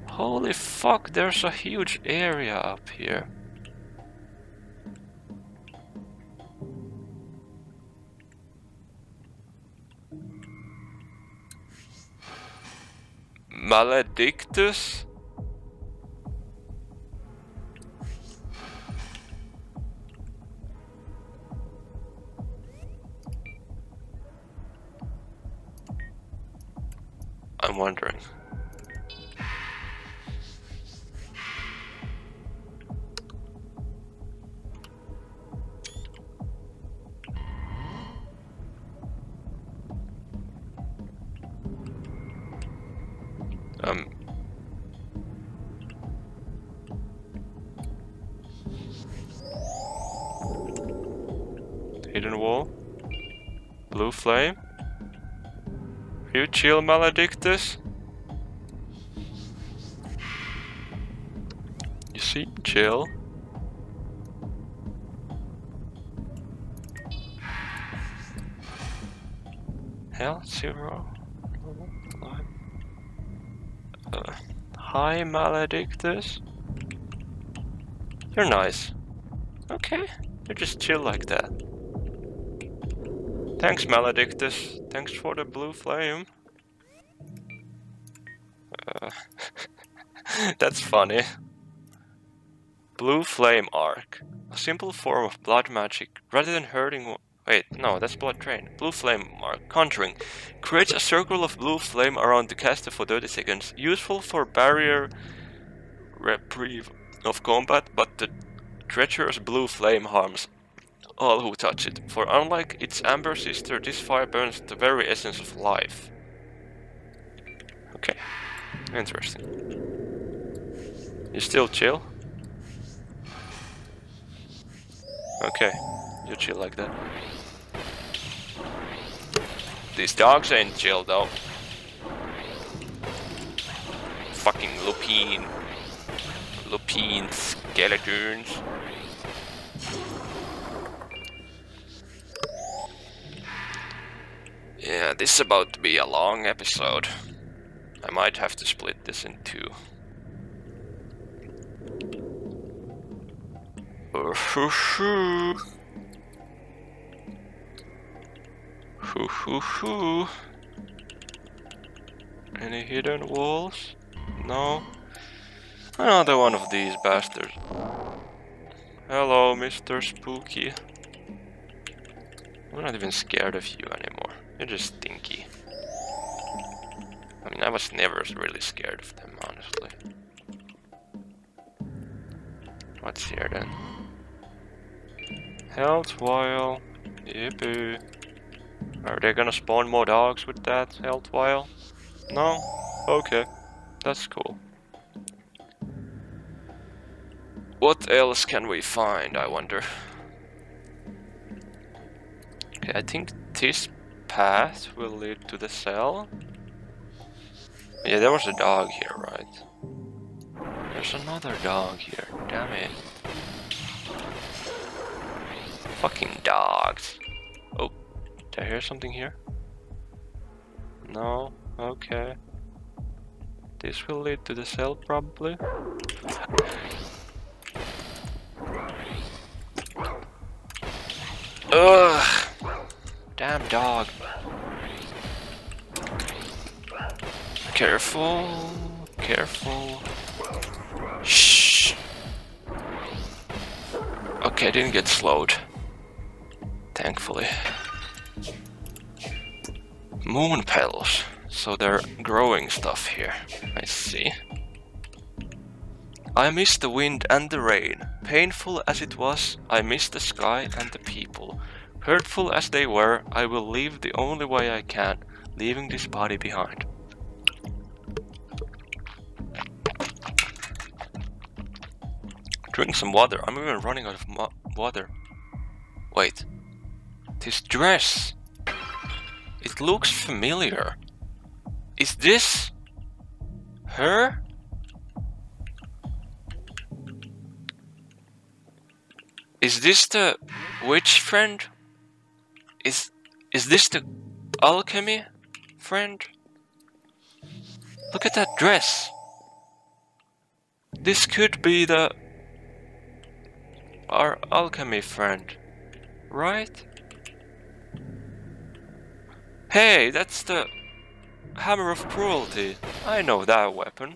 Holy fuck, there's a huge area up here. Maledictus? I'm wondering. Um. Hidden wall. Blue flame. You chill, Maledictus? You see, chill. Hell, zero. Uh, hi, Maledictus. You're nice. Okay, you're just chill like that. Thanks, Maledictus. Thanks for the blue flame. Uh, that's funny. Blue Flame Arc. A simple form of blood magic. Rather than hurting... Wait, no, that's Blood Drain. Blue Flame Arc. Conjuring. Creates a circle of blue flame around the caster for 30 seconds. Useful for barrier reprieve of combat, but the treacherous blue flame harms all who touch it. For unlike its amber sister, this fire burns the very essence of life. Okay. Interesting. You still chill? Okay, you chill like that. These dogs ain't chill though. Fucking lupine. Lupine skeletons. Yeah, this is about to be a long episode. I might have to split this in two. Hoo hoo. Hoo. Any hidden walls? No. Another one of these bastards. Hello, Mr. Spooky. I'm not even scared of you anymore. You're just stinky. I mean, I was never really scared of them, honestly. What's here then? Health vial. Yippee. Are they gonna spawn more dogs with that health vial? No? Okay. That's cool. What else can we find, I wonder? Okay, I think this path will lead to the cell. Yeah, there was a dog here, right? There's another dog here, damn it. Fucking dogs. Oh, did I hear something here? No? Okay. This will lead to the cell, probably. Ugh! Damn dog. Careful, careful. Shh. Okay, I didn't get slowed thankfully. Moon petals. So they're growing stuff here. I see. I miss the wind and the rain. Painful as it was, I miss the sky and the people. Hurtful as they were, I will leave the only way I can, leaving this body behind. Drink some water. I'm even running out of water. Wait. This dress. It looks familiar. Is this her? Is this the witch friend? Is is this the alchemy friend? Look at that dress. This could be the our alchemy friend, right? Hey, that's the Hammer of Cruelty. I know that weapon.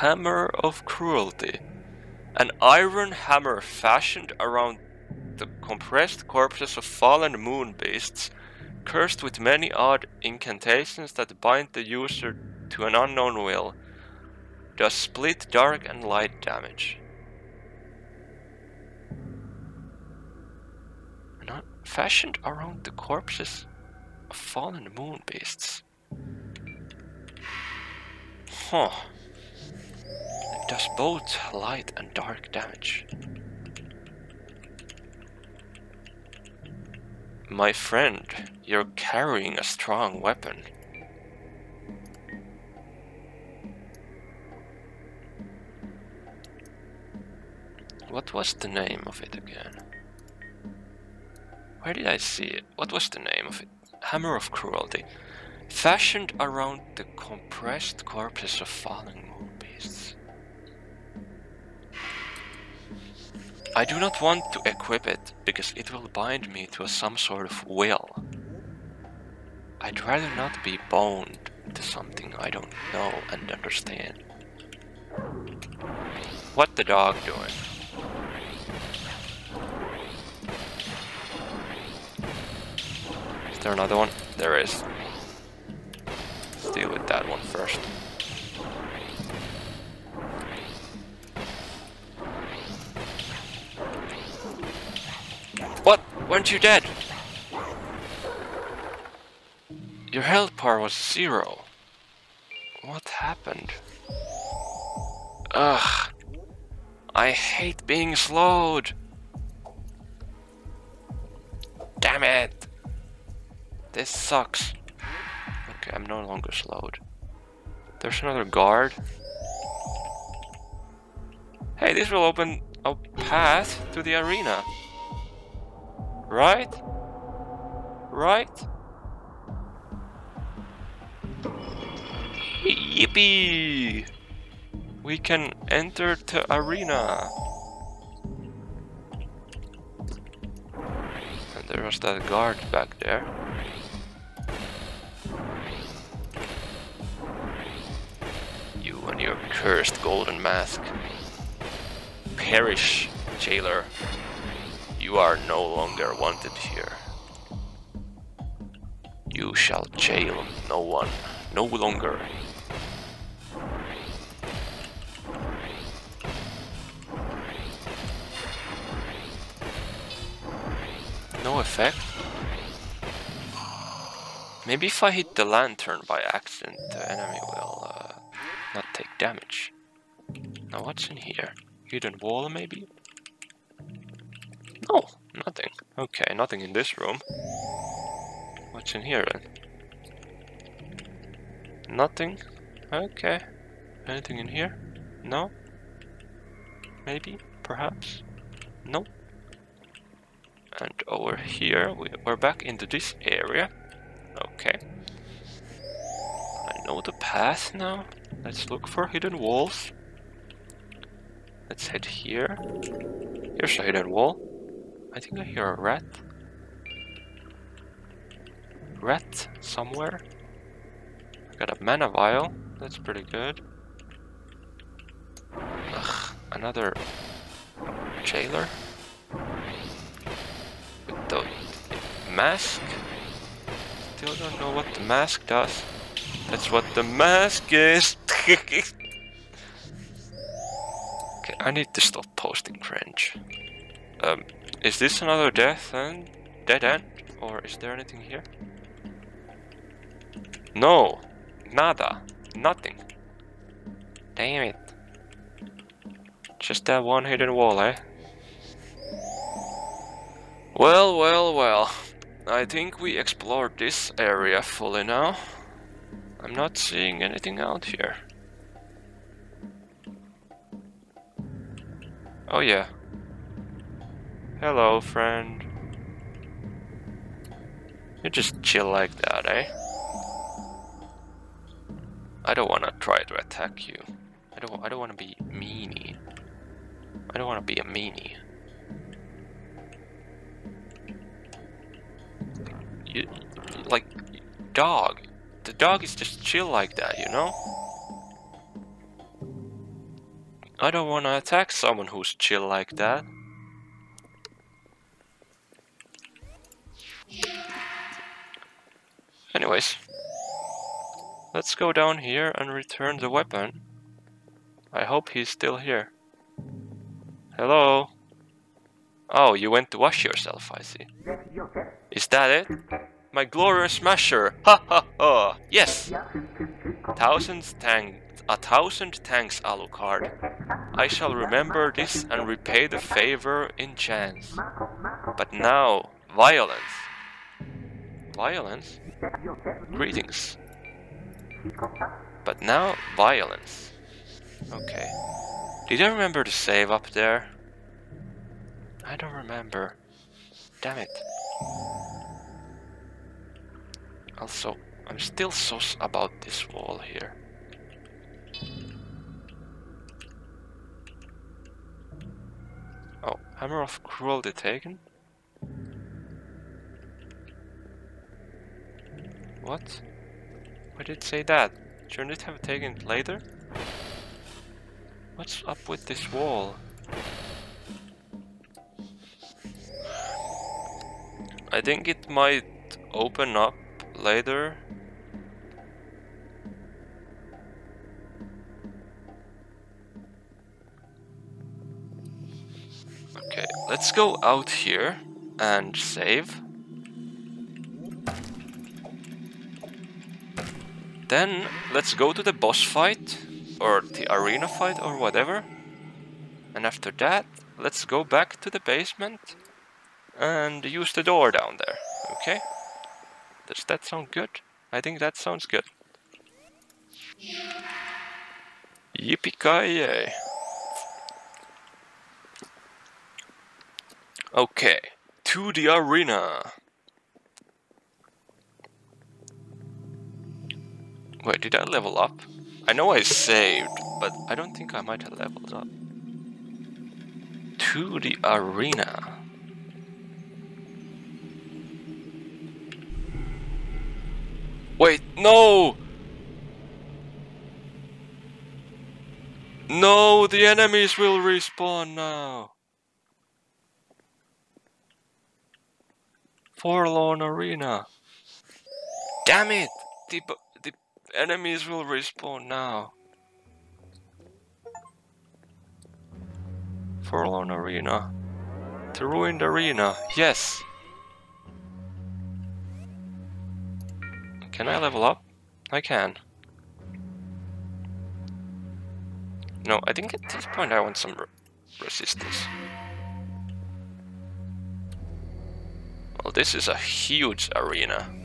Hammer of Cruelty. An iron hammer fashioned around the compressed corpses of fallen moon beasts, cursed with many odd incantations that bind the user to an unknown will, does split dark and light damage. Not fashioned around the corpses of fallen moon beasts. Huh. It does both light and dark damage. My friend, you're carrying a strong weapon. What was the name of it again? Where did I see it? What was the name of it? Hammer of Cruelty. Fashioned around the compressed corpses of fallen moon beasts. I do not want to equip it because it will bind me to some sort of will. I'd rather not be bound to something I don't know and understand. What the dog doing? Is there another one? There is. Let's deal with that one first. Weren't you dead? Your health bar was zero. What happened? Ugh. I hate being slowed. Damn it. This sucks. Okay, I'm no longer slowed. There's another guard. Hey, this will open a path to the arena. Right? Right? Yippee! We can enter the arena. And there was that guard back there. You and your cursed golden mask. Perish, jailer. You are no longer wanted here. You shall jail no one, no longer. No effect? Maybe if I hit the lantern by accident, the enemy will uh, not take damage. Now what's in here? Hidden wall maybe? No, nothing. Okay, nothing in this room. What's in here then? Nothing? Okay. Anything in here? No? Maybe? Perhaps? No? And over here, we, we're back into this area. Okay. I know the path now. Let's look for hidden walls. Let's head here. Here's a hidden wall. I think I hear a rat. Rat somewhere. I got a mana vial. That's pretty good. Ugh, another jailer the mask? Still don't know what the mask does. That's what the mask is. okay, I need to stop posting cringe. Um, is this another death end? Dead end? Or is there anything here? No! Nada. Nothing. Damn it. Just that one hidden wall, eh? Well, well, well. I think we explored this area fully now. I'm not seeing anything out here. Oh yeah. Hello, friend. You just chill like that, eh? I don't wanna try to attack you. I don't I don't wanna be meanie. I don't wanna be a meanie. you, like, dog. The dog is just chill like that, you know? I don't want to attack someone who's chill like that. Anyways, let's go down here and return the weapon. I hope he's still here. Hello? Oh, you went to wash yourself, I see. Is that it? My glorious smasher! Ha ha ha! Yes! Thousands thanks, a thousand thanks, Alucard. I shall remember this and repay the favor in chance. But now, violence. Violence? Greetings. But now, violence. Okay. Did I remember to save up there? I don't remember. Damn it. Also, I'm still sus about this wall here. Oh, Hammer of Cruelty taken? What? Why did it say that? Shouldn't it have taken it later? What's up with this wall? I think it might open up later. Okay, let's go out here and save. Then let's go to the boss fight or the arena fight or whatever. And after that, let's go back to the basement and use the door down there. Okay? Does that sound good? I think that sounds good. Yippee-ki-yay. Okay, to the arena. Wait, did I level up? I know I saved, but I don't think I might have leveled up. To the arena. Wait, no! No, the enemies will respawn now. Forlorn Arena. Damn it! The, enemies will respawn now. Forlorn Arena. The ruined arena, yes! Can I level up? I can. No, I think at this point I want some re resistance. Well, this is a huge arena.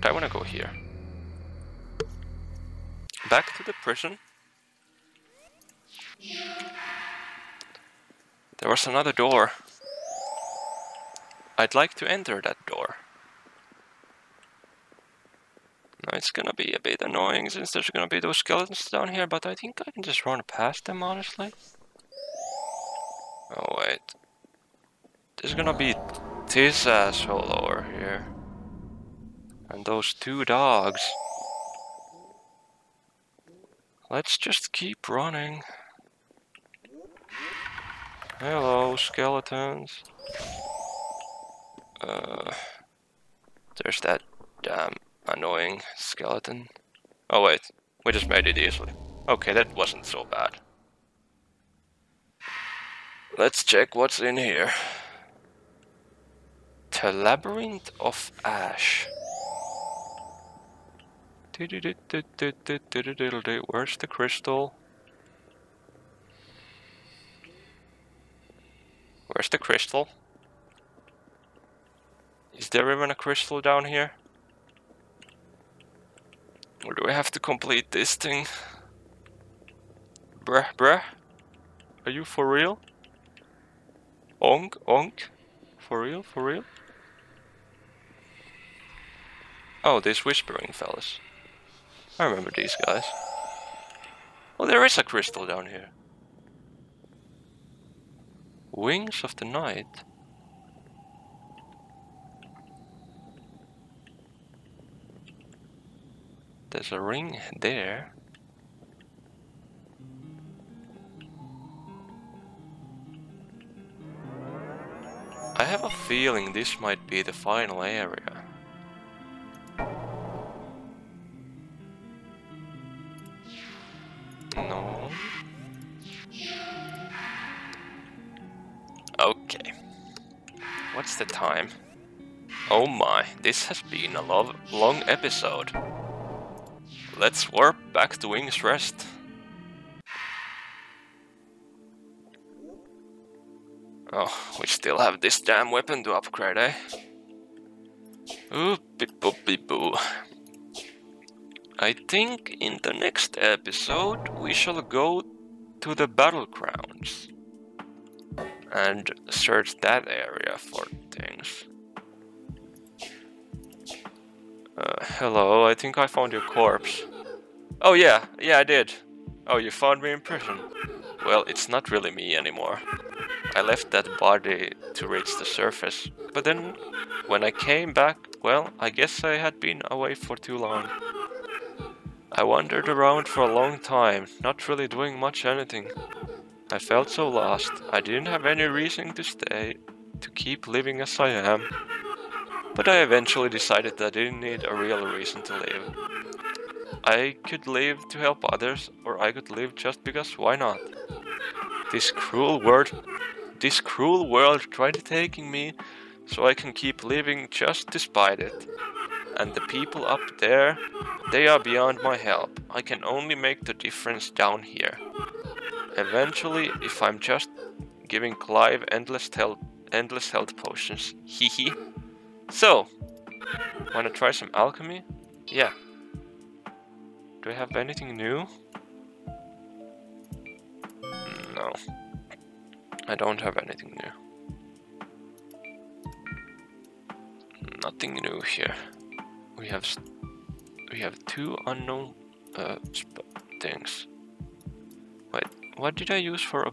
But I want to go here. Back to the prison. There was another door. I'd like to enter that door. Now it's gonna be a bit annoying since there's gonna be those skeletons down here, but I think I can just run past them, honestly. Oh wait. There's gonna be this asshole over here. And those two dogs. Let's just keep running. Hello, skeletons. Uh, there's that damn annoying skeleton. Oh wait, we just made it easily. Okay, that wasn't so bad. Let's check what's in here. The Labyrinth of Ash. Where's the crystal? Where's the crystal? Is there even a crystal down here? Or do I have to complete this thing? Bruh, bruh? Are you for real? Onk, onk? For real, for real? Oh, these whispering fellas. I remember these guys. Oh, there is a crystal down here. Wings of the Night? There's a ring there. I have a feeling this might be the final area. The time? Oh my, this has been a lo long episode. Let's warp back to Wing's Rest. Oh, we still have this damn weapon to upgrade, eh? Oopie boo. I think in the next episode we shall go to the battlegrounds and search that area for things. Uh, hello, I think I found your corpse. Oh yeah, yeah I did. Oh, you found me in prison. Well, it's not really me anymore. I left that body to reach the surface, but then when I came back, well, I guess I had been away for too long. I wandered around for a long time, not really doing much anything. I felt so lost, I didn't have any reason to stay, to keep living as I am. But I eventually decided that I didn't need a real reason to live. I could live to help others, or I could live just because why not? This cruel world, this cruel world tried taking me, so I can keep living just despite it. And the people up there, they are beyond my help. I can only make the difference down here. Eventually, if I'm just giving Clive endless health, endless health potions, hee so, wanna try some alchemy? Yeah. Do I have anything new? No. I don't have anything new. Nothing new here. We have we have two unknown uh, things. What did I use for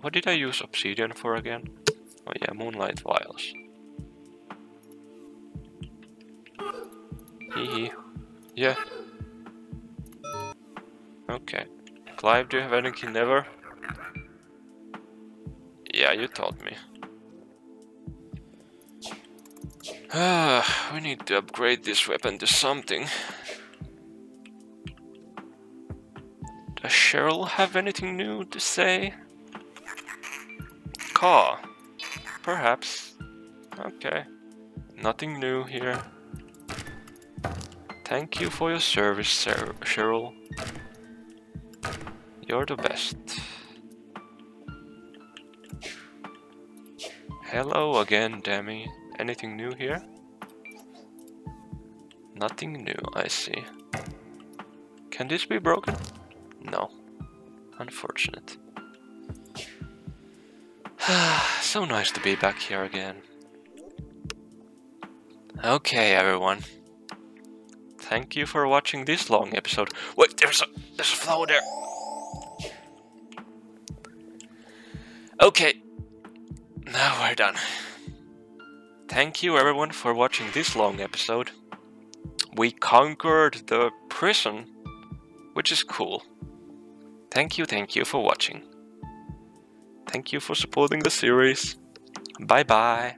what did I use obsidian for again? Oh yeah, moonlight vials. Hee Yeah. Okay. Clive, do you have anything never? Yeah, you told me. Ah, we need to upgrade this weapon to something. Does Cheryl have anything new to say? Caw. Perhaps. Okay. Nothing new here. Thank you for your service, Cheryl. You're the best. Hello again, Demi. Anything new here? Nothing new, I see. Can this be broken? No. Unfortunate. so nice to be back here again. Okay, everyone. Thank you for watching this long episode. Wait, there's a there's a flower there. Okay, now we're done. Thank you everyone for watching this long episode. We conquered the prison, which is cool. Thank you, thank you for watching. Thank you for supporting the series. Bye bye.